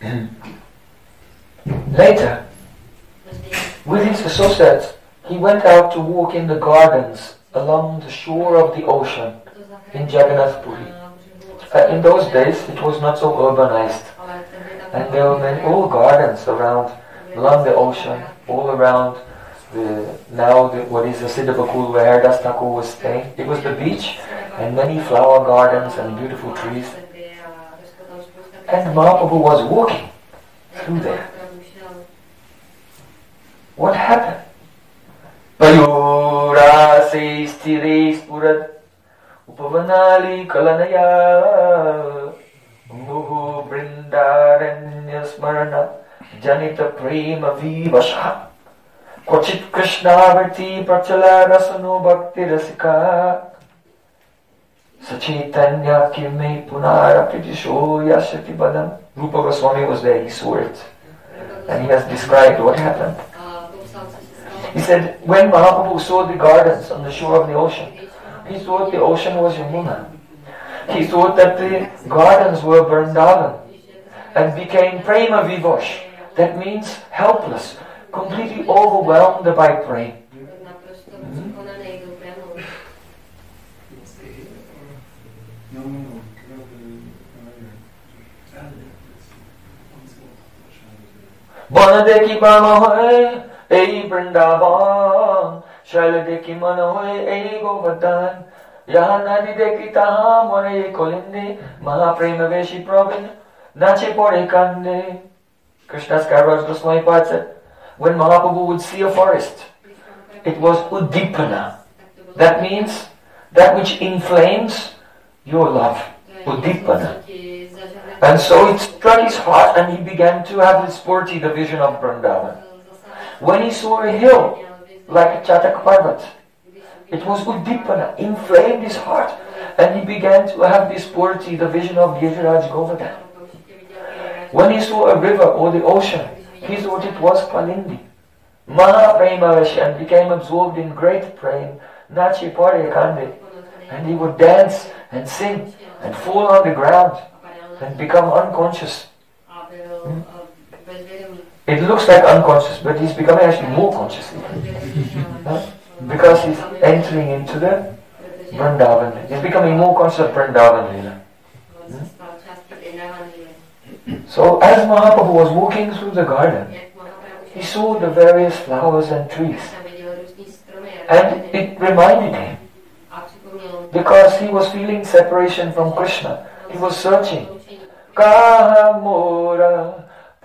Later, With his associates, he went out to walk in the gardens along the shore of the ocean. In Jagannath Puri. Uh, in those days, it was not so urbanized, and there were many all gardens around, along the ocean, all around the now the, what is the Siddhabakul where Haridas Thakur was staying. It was the beach, and many flower gardens and beautiful trees. And Mahaprabhu was walking through there. What happened? Payura se stire spurad upavanali kalanaya muhu brindaranya smarana janita prema vivasha Kvachit Krishnavarti prachala rasano bhakti rasika Sachitanya kimme punara pridisho yashati badam Rupa Goswami was there, he saw it. And he has described what happened. He said, when Mahaprabhu saw the gardens on the shore of the ocean, He thought the ocean was Yamuna. He thought that the gardens were Vrindavan and became prema vivosh. That means helpless, completely overwhelmed by prema. Naprosto překonaný tou prémou. এই বৃন্দাবন শৈল দেখি মন হয়ে এই গোবর্ধন নানি দেখি তাহা মনে মহাপ্রেম বেশি প্রবীণ নাচে পড়ে কান্দে when Mahaprabhu would see a forest, it was Uddipana. That means that which inflames your love. Uddipana. And so it struck his heart and he began to have his sphurti the vision of Vrindavan. When he saw a hill, like Chatak Parvat, it was Uddipana, inflamed his heart. And he began to have this purity, the vision of Giriraj Govardhan. When he saw a river or the ocean, he thought it was Kalindi. Mahapremash and became absorbed in great prema, Nachi Kande. And he would dance and sing and fall on the ground and become unconscious. It looks like unconscious, but he's becoming actually more conscious. Because he's entering into the Vrindavan. He's becoming more conscious of Vrindavan Lila. So as Mahaprabhu was walking through the garden, he saw the various flowers and trees. And it reminded him, because he was feeling separation from Krishna, he was searching.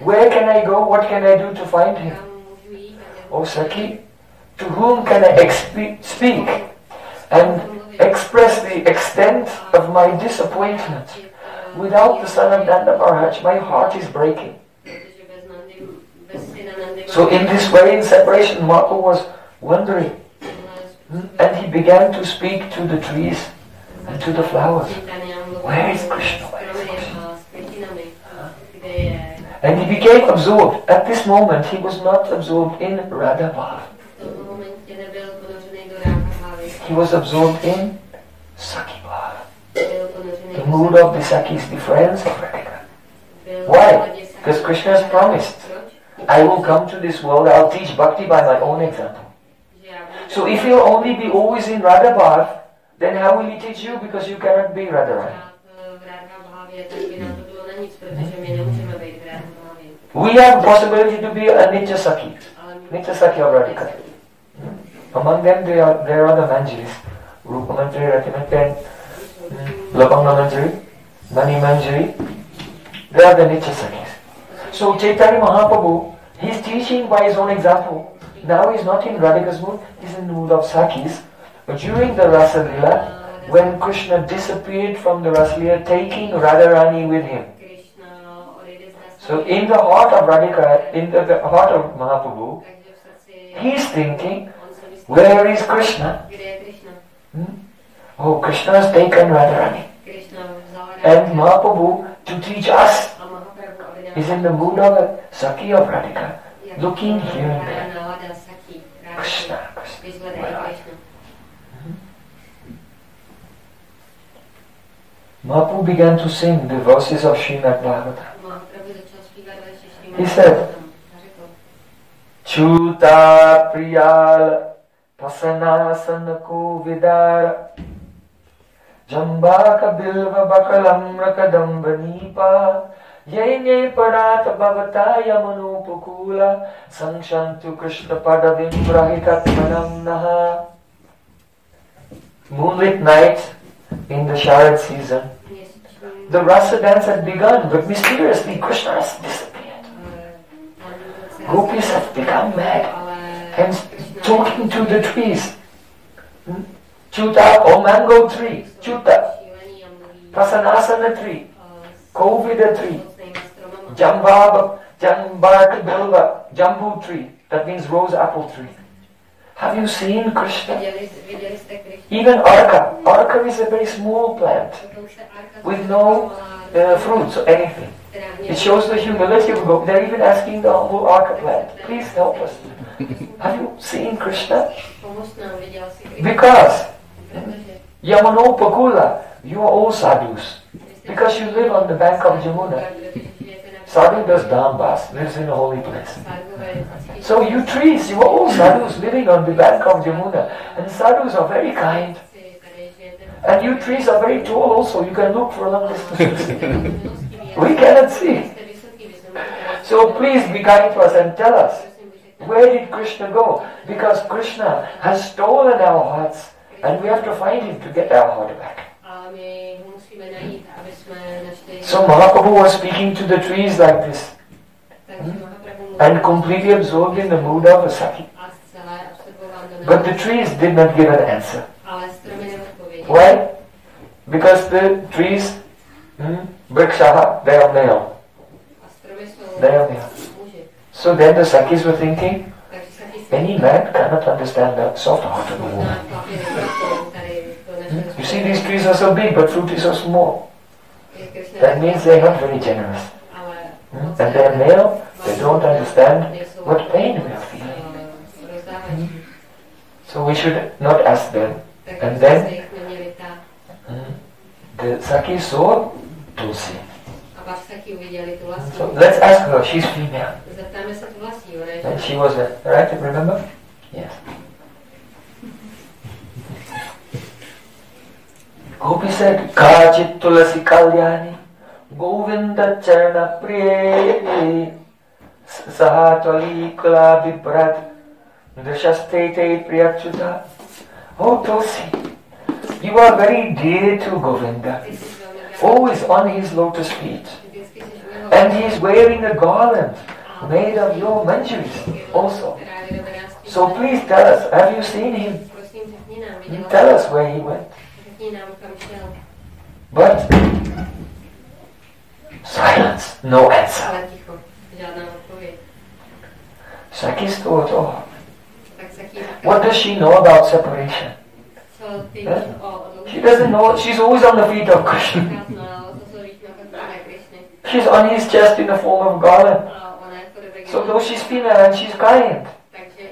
Where can I go? What can I do to find him? O Saki, to whom can I speak and express the extent of my disappointment? Without the son of Nanda Maharaj, my heart is breaking. So in this way, in separation, Mahaprabhu was wondering. hmm, And he began to speak to the trees and to the flowers. Where is Krishna? And he became absorbed. At this moment, he was not absorbed in Radha. He was absorbed in Sakhi. The mood of the Sakhis, the friends of Radhika. Why? Because Krishna has promised, I will come to this world, I'll teach bhakti by my own example. So if you'll only be always in Radha then how will he teach you? Because you cannot be Radharani. We have possibility to be a Nitya Sakhi. Nitya Sakhi of Radhika. Among them, there are, there are the Manjaris. Rupa Manjari, Rati Manjari, mm, Labanga Manjari, Mani Manjari. They are the Nitya Sakhis. So Chaitanya Mahaprabhu, he's teaching by his own example. Now he's not in Radhika's mood, he's in the mood of Sakhis. But during the Rasa Lila, when Krishna disappeared from the Rasa Lila, taking Radharani with him. So in the heart of Radhika, in the, the heart of Mahaprabhu, he's thinking, where is Krishna? Hmm? Oh, Krishna has taken Radharani. And Mahaprabhu, to teach us, is in the mood of a Sakhi of Radhika, looking here and there. Krishna, Krishna. you? Mahaprabhu began to sing the verses of Srimad Bhagavatam. He said, Chuta Priyal Pasanasana Vidara Jambaka Bilva Bakalam Rakadamba Nipa Yene Parata Bhavataya Manupakula Sanshantu Krishna Padavim Brahikatmanam Naha. Moonlit night in the Sharad season, the rasa dance had begun, but mysteriously Krishna has disappeared. Gopis have become mad and talking to the trees. Hmm? Chuta or mango tree, chuta, šílený a mluví Pasanasana tree, Kovida tree, Jambark Bilva, Jambu tree, that means rose apple tree. Have you seen Krishna? Even Arka. Arka is a very small plant with no uh, fruits or anything. Která It shows the humility of God. They're even asking the humble Arka plant, please help us. Have you seen Krishna? pomoct nám, viděla si Krišnu. Because Protože Yamanopakula, you are all sadhus. Because you live on the bank of Jamuna. Protože žijete na Sadhu does dambas, lives in a holy place. So you trees, you are all sadhus living on the bank of Jamuna. And sadhus are very kind. si tady žijete And you trees are very tall also. You can look for a long distances. We cannot see. So please be kind to us and tell us, where did Krishna go? Because Krishna has stolen our hearts and we have to find him to get our heart back. So Mahaprabhu was speaking to the trees like this takže and completely absorbed in the mood of a do But the trees did not give an answer. Why? Because the trees, hmm, They are jsou They are male. So then the Sakis were thinking, any man cannot understand that soft heart of a woman. Hmm? You see, these trees are so big, but fruit is so small. That means they're not very generous. Hmm? And they're male, they don't understand what pain we are feeling. eh. So we should not ask them. And then-. Hmm? The Saki saw Tulsi. A pak taky uviděli Tulasí. So let's ask her, she's female. Zeptáme se Tulasí, ona je And she was a, right, remember? Yes. Gopi said, Kajit Tulasi Kalyani, Govinda Charana Priye, Sahatali Kula Vibrat, Drishastete Priyachuta. Oh Tulsi, you are very dear to Govinda, always on his lotus feet. And he is wearing a garland made of your manjaris also. So please tell us, have you seen him? Tell us where he went. But silence, no answer. Sakis thought, oh, what does she know about separation? Co ty víš o She doesn't know, she's always on the feet of Krishna. Krásná, ale to, co víš na Krishna Krishny. She's on his chest in the form of garland. A ona je to dobré. So though she's female and she's kind,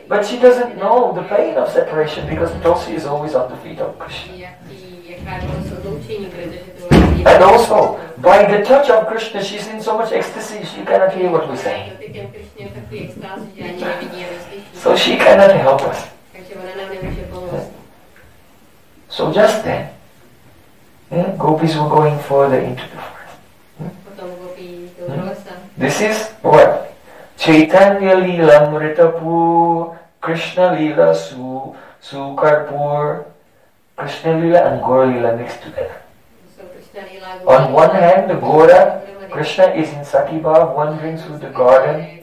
but she doesn't know the pain of separation because Tulsi is always on the feet of Krishna. Jaký, jaká je bolest odloučení, protože to vlastně And also, by the touch of Krishna, she's in so much ecstasy she cannot hear what we're saying. Dotykem Krishny je takový extáz, že ani nevidí a neslyší. So she cannot help us. So just then, yeah, gopis were going further into the forest. Potom gopí jdou do lesa. This is what? Chaitanya Leela Mritapur, Krishna Leela Su, Sukarpur, Krishna Leela and Gora Leela mixed together. On one hand, the Gora, Krishna is in Sakibhav wandering through the garden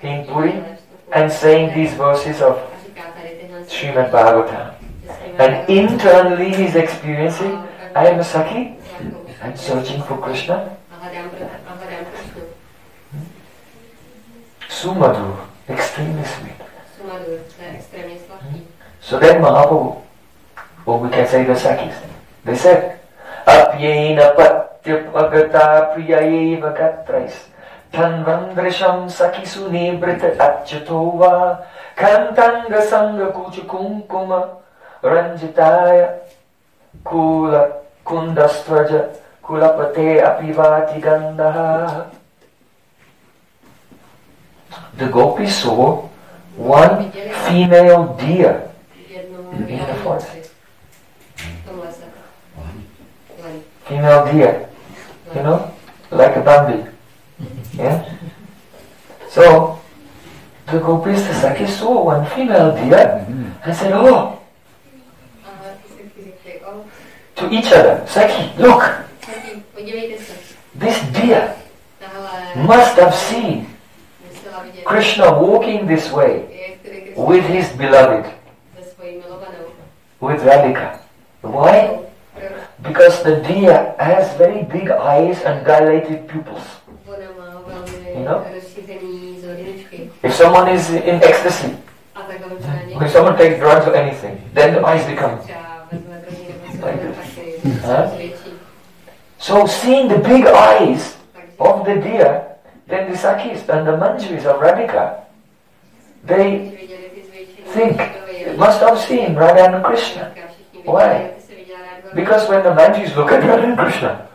in Puri and saying these verses of Srimad Bhagavatam. And internally he's experiencing, I am a Saki, I'm searching for Krishna. Sumadhu, extremely sweet. So then Mahaprabhu, or we can say the Sakis, they said, Apyena patyapagata priyayeva katrais tanvandrisham sakisu nibrita achatova kantanga sanga kucha kunkuma ranjitaya kula kundastraja kulapate apivati gandaha. The gopis saw one female deer In the forest. noci. V tom lese. Len. female deer, you know, like a bambi. Yeah? So, the gopis, the saw one female deer mm-hmm. and said, oh, to each other, Saki, look, this deer must have seen Krishna walking this way with his beloved. with Radhika. Why? Because the deer has very big eyes and dilated pupils. You know? If someone is in ecstasy, if someone takes drugs or anything, then the eyes become. Like this. So seeing the big eyes of the deer, then the Sakis and the Manjaris of Radhika, they think, must have seen Radha and Krishna. Why? Because when the Manjus look at Radha and Krishna,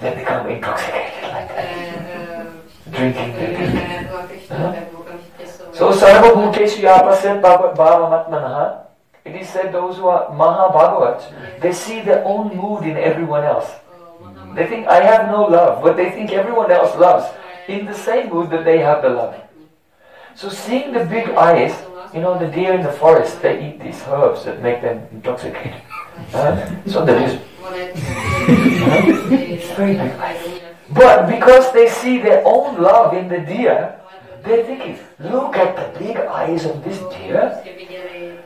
they become intoxicated like that. Drinking the Huh? So Sarva Bhuteshu Yapasya Bhava Matmanaha, it is said those who are Maha Bhagavats, they see their own mood in everyone else. They think I have no love, but they think everyone else loves in the same mood that they have the love. So seeing the big eyes, you know, the deer in the forest, they eat these herbs that make them intoxicated. Huh? So there is, very big eyes. but because they see their own love in the deer, they're thinking, look at the big eyes of this deer.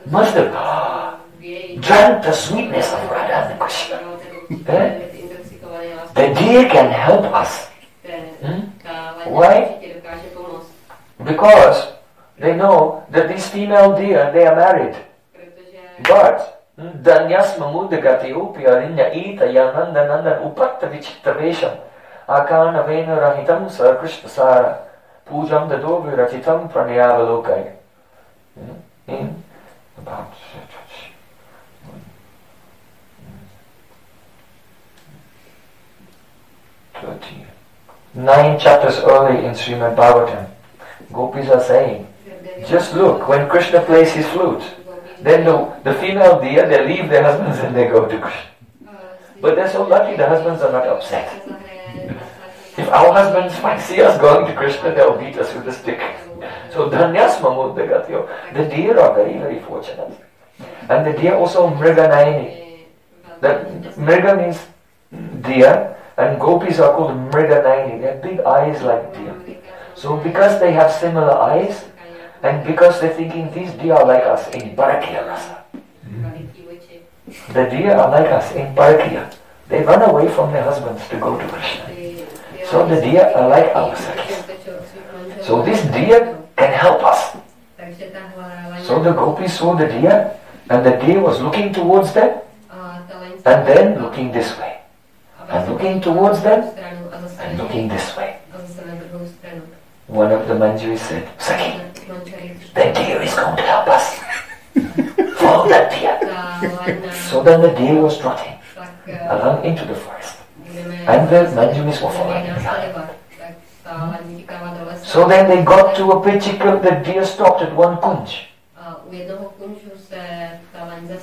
Must have the sweetness of Radha Krishna. Eh? The deer can help us Hmm? Why? because they know that these female deer, they are married. But hmm, Danyasma Mudagati Upyarinya Ita Yananda Nandan Upatta Vichitravesham Akana Vena Rahitam Sar Krishna Sara Pujam Dado Viratitam Pranayavalokai. In hmm? hmm? About thirteen. Nine chapters early in Srimad Bhagavatam, gopis are saying, just look, when Krishna plays his flute, then the, the female deer, they leave their husbands and they go to Krishna. But they're so lucky the husbands are not upset. If our husbands might see us going to Krishna, they'll beat us with a stick. So dhanyasma. The deer are very, very fortunate. And the deer also mriganayani. The mriga means deer and gopis are called mriganayani. They have big eyes like deer. So because they have similar eyes and because they're thinking these deer are like us in Parakiya rasa. The deer are like us in Parakiya. They run away from their husbands to go to Krishna. So the deer are like our sakis. So this deer can help us. So the gopis saw the deer and the deer was looking towards them and then looking this way and looking towards them and looking this way. One of the Manjaris said, Saki, the deer is going to help us. Follow that deer. So then the deer was trotting uh, along into the forest. And the Manjaris were following behind. So then they got to a particular, the deer stopped at one kunj.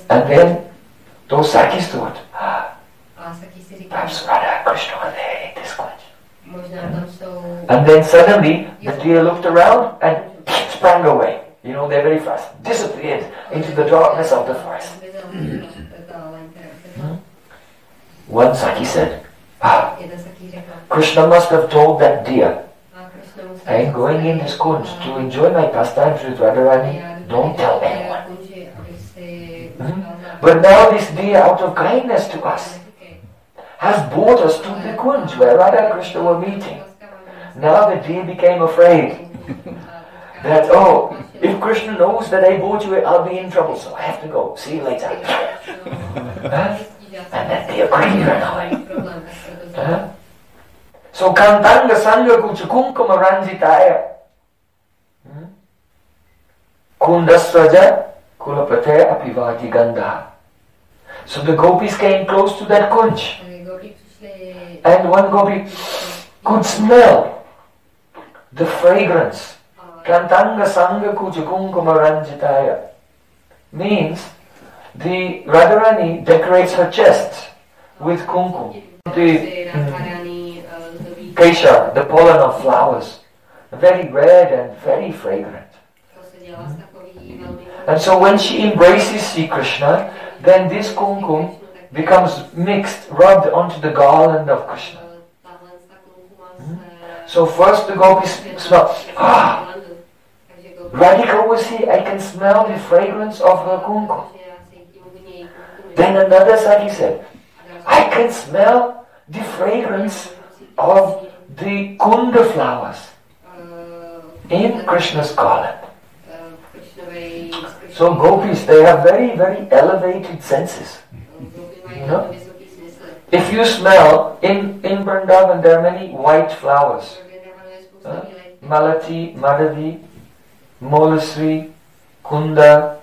And then those Sakis thought, ah, perhaps Radha Krishna are there in this kunj. And then suddenly the deer looked around and sprang away. You know, they're very fast. Disappeared into the darkness of the forest. Hmm? One Saki said, Krishna must have told that deer, I am going in this kunj to enjoy my pastimes with Radharani. Don't tell anyone. Mm-hmm. But now this deer, out of kindness to us, has brought us to the kunj where Radha and Krishna were meeting. Now the deer became afraid that, oh, if Krishna knows that I brought you, I'll be in trouble, so I have to go. See you later. Huh? And that deer ran away. So kantanga sangha kucha kunkuma ranjitaya. Hmm? Kundasraja kulapate apivati gandha. So the gopis came close to that kunj. And one gopi could smell the fragrance. Kantanga sangha kucha kunkuma ranjitaya. Means the Radharani decorates her chest with kumkum. The Kesha, the pollen of flowers, very red and very fragrant. And so when she embraces Sri Krishna, then this kumkum becomes mixed, rubbed onto the garland of Krishna. So first the gopis smell, ah, Radhika was here, I can smell the fragrance of her kumkum. Then another Saki said, I can smell the fragrance of the kunda flowers in Krishna's garland. So gopis, they have very, very elevated senses. No? If you smell, in, in Vrindavan there are many white flowers. Huh? Malati, Madhavi, Molasri, Kunda.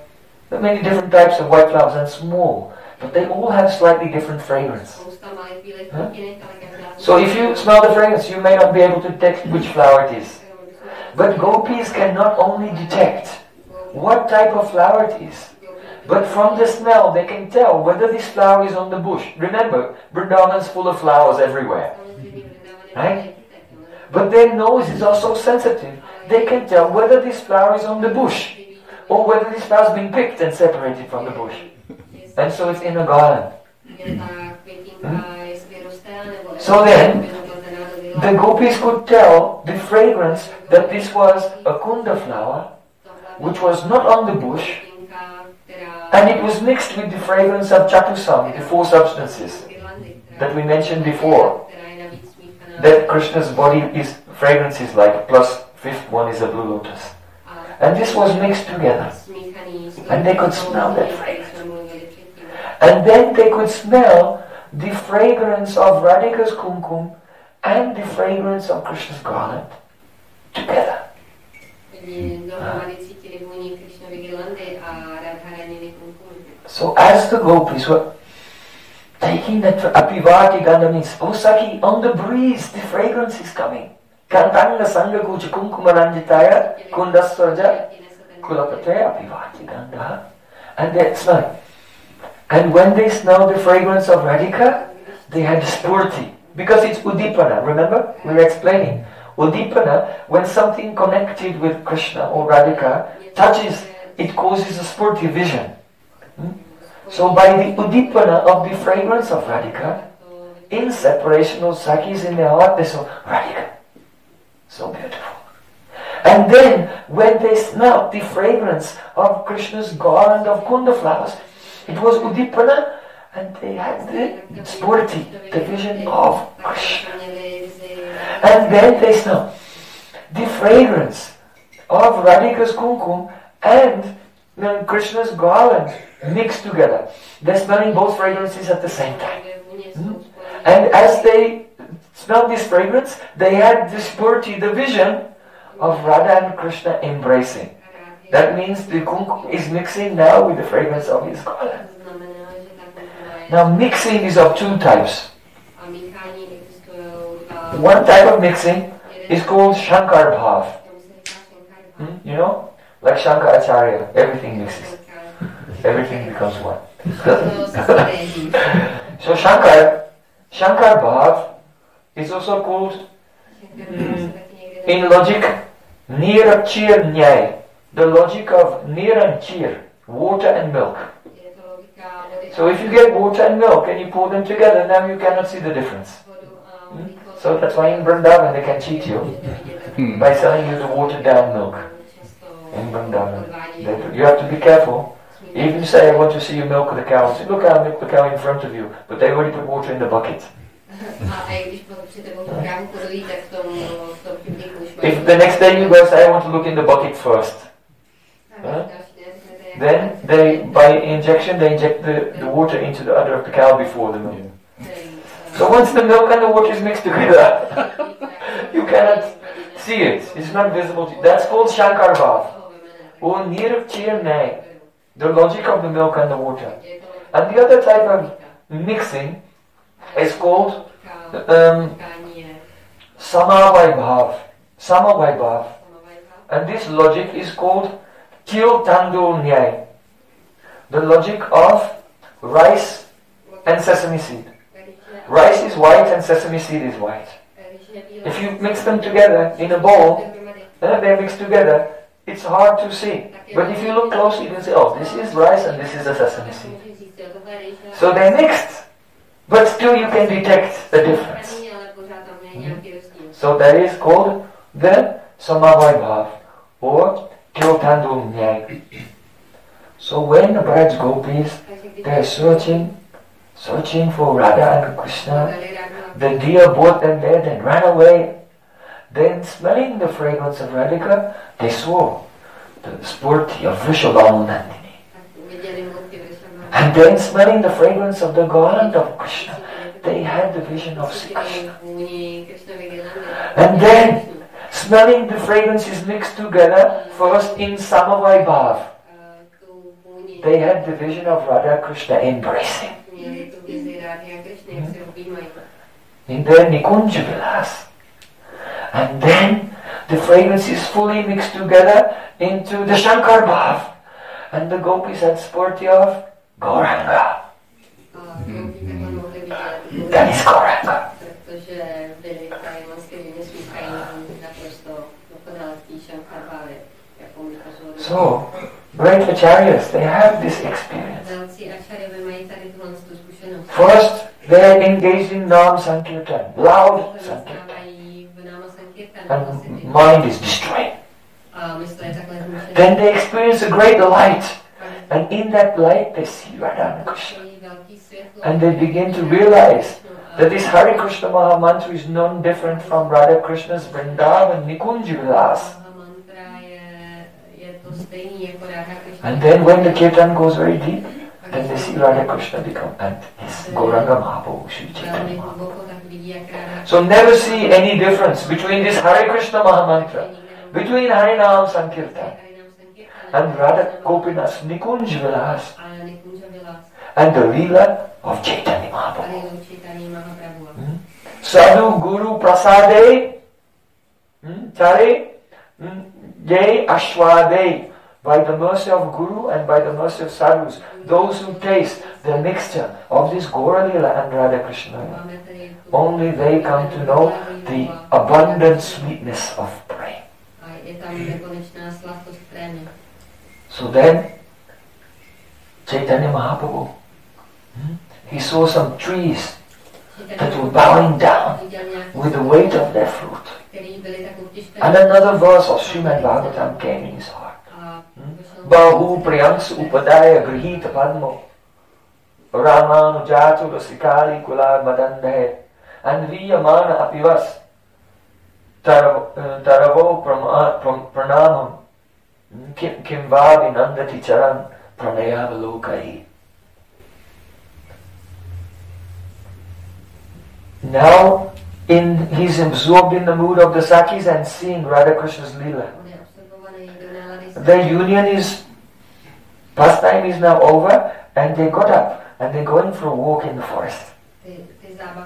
There are many different types of white flowers and small. But they all have slightly different fragrance. Huh? So if you smell the fragrance, you may not be able to detect which flower it is. But gopis can not only detect what type of flower it is, but from the smell they can tell whether this flower is on the bush. Remember, Vrindavan is full of flowers everywhere. Right? But their nose is also sensitive. They can tell whether this flower is on the bush or whether this flower has been picked and separated from the bush. And so it's in a garland. Hmm? So then, the gopis could tell the fragrance that this was a kunda flower, which was not on the bush, and it was mixed with the fragrance of chatusam, the four substances that we mentioned before. That Krishna's body is fragrances like, plus fifth one is a blue lotus. And this was mixed together. And they could smell that fragrance. And then they could smell the fragrance of Radhika's kumkum and the fragrance of Krishna's garland together. So as the gopis were taking that apivati gandha means, oh Saki, on the breeze the fragrance is coming. Kantanga sanga kucha kumkuma ranjitaya kundasraja kulapate apivati gandha. And that's smell. And when they smell the fragrance of Radhika, they had sphurti. Because it's udipana, remember? We were explaining. Udipana, when something connected with Krishna or Radhika touches, it causes a sphurti vision. Hmm? So by the udipana of the fragrance of Radhika, in separation of Sakis in their heart, they saw Radhika. So beautiful. And then when they smelt the fragrance of Krishna's garland of kunda flowers, it was Udipana and they had the sphurti, the vision of Krishna. And then they smell the fragrance of Radhika's kumkum and Krishna's garland mixed together. They're smelling both fragrances at the same time. Hmm? And as they smelled this fragrance, they had the sphurti, the vision of Radha and Krishna embracing. That means the kumkum is mixing now with the fragrance of his garland. Now mixing is of two types. One type of mixing is called Shankar Bhav. Hmm? You know? Like Shankar Shankaracharya, everything mixes. Everything becomes one. so Shankar, Shankar Bhav is also called mm, in logic Nirachir Nyay, the logic of Nir and Chir, water and milk. So if you get water and milk and you pour them together, now you cannot see the difference. Hmm? So that's why in Vrindavan they can cheat you Hmm. by selling you the watered down milk. In Vrindavan. You have to be careful. Even say, I want to see you milk the cow. Say, look, I'll milk the cow in front of you. But they already put water in the bucket. A i když potřebujete tu krávu podojit, tak v tom, v tom chybníku už If the next day you go say, I want to look in the bucket first. Then they, by injection, they inject the, the water into the udder of the cow before the milk. So once the milk and the water is mixed together, you cannot see it. It's not visible to you. That's called Shankar Bhav. Or Nirav Chirnay. The logic of the milk and the water. And the other type of mixing is called um, Samavai Bhav. Samavai Bhav. And this logic is called Til Tandul Nyay. The logic of rice and sesame seed. Rice is white and sesame seed is white. If you mix them together in a bowl, they're mixed together, it's hard to see. But if you look closely, you can say, oh, this is rice and this is a sesame seed. So they're mixed, but still you can detect the difference. Hmm? So that is called the Samavai Bhav or So when the bride's gopis they're searching, searching for Radha and Krishna. The deer bought them there, then ran away. Then, smelling the fragrance of Radhika, they saw the sphurti of Vrishabhanu Nandini. tak viděli. And then, smelling the fragrance of the garland of Krishna, they had the vision of Sri Krishna. And then, smelling the fragrances mixed together, first in Samavai Bhav, A tu vůni they had the vision of Radha Krishna embracing. měli tu vizi Radhy a Krishny, jak se objímají. in their Nikunja Vilas. And then the fragrance is fully mixed together into the Shankar Bhav. And the gopis had sphurti of Gauranga. A koupí takhle mohli vidět, That is Gauranga. So, great acharyas, they have this experience. Velcí ačarjové mají tady tuhle tu zkušenost. First, they are engaged in Nam Sankirtan, loud Sankirtan. And mind is destroyed. A mysl je takhle zmušená. Then they experience a great light. And in that light, they see Radha and Krishna. And they begin to realize that this Hare Krishna Maha Mantra is none different from Radha Krishna's Vrindavan Nikunja Vilas. And then when the kirtan goes very deep, then they see Radha Krishna become and his Gauranga Mahaprabhu Sri Chaitanya Mahaprabhu. hluboko tak vidí, jak Radha So never see any difference between this Hare Krishna Maha Mantra, between Harinam Sankirtan and Radha Gopinath's Nikunja Vilas a Nikunja Vilas. and the Leela of Chaitanya Mahaprabhu. Tady je Chaitanya Mahaprabhu. Sadhu Guru Prasade hmm, Tare hmm, Yay Ashwade by the mercy of Guru and by the mercy of sadhus, those who taste the mixture of this Gaura Lila and Radha Krishna, only they come to know the abundant sweetness of prémy. So then, Chaitanya Mahaprabhu, hmm, he saw some trees that were bowing down with the weight of their fruit. Který byly tak utěžké. And another verse of Srimad Bhagavatam came in his heart. Hmm? Bahu Priyansu Upadaya Grihita Padmo. Ramanu Jatu Rasikali Kulad Madandahe and Viyamana Apivas. Uh, Taravo Pram- ah, Pranamam. Hmm? Kim Kim Vavi Nandati Charan Pranayavalokai Now in he's absorbed in the mood of the Sakis and seeing Radha Krishna's Leela. Their union is, pastime is now over, and they got up and they're going for a walk in the forest.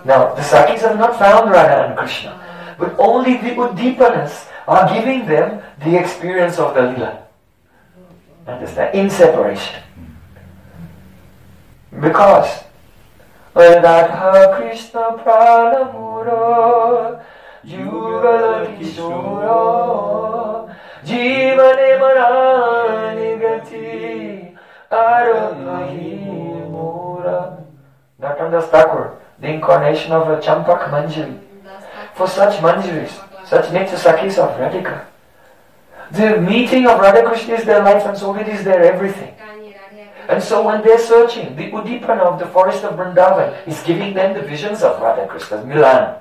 Now, the Sakis have not found Radha and Krishna, but only the Udipanas are giving them the experience of the Lila. Understand? In separation. Because Radha Krishna Pranamuro Yugal Kishoro Jivane Marani Gati Aramahi Mura Not understand the incarnation of a Champak Manjari. For such Manjaris, such Nitya Sakis of Radhika. The meeting of Radha Krishna is their life and soul, it is their everything. Setkání Radhy a And so when they're searching, the Udipana of the forest of Vrindavan is giving them the visions of Radha Krishna, Milan.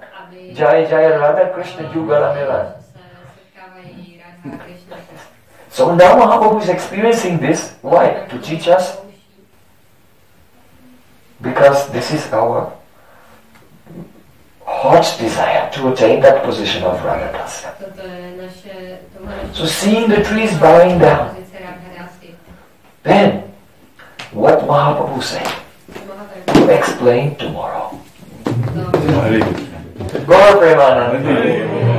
Jai Jaya Radha Krishna Yugala Milan. se setkávají Radha a Krishna. So now Mahaprabhu is experiencing this. Why? To teach us. Because this is our heart's desire to attain that position of Radha Dasya. Toto je naše, tohle So seeing the trees bowing down, pozice Radha Dasy. then what Mahaprabhu said, Mahaprabhu to explain tomorrow. Gaur Premanand.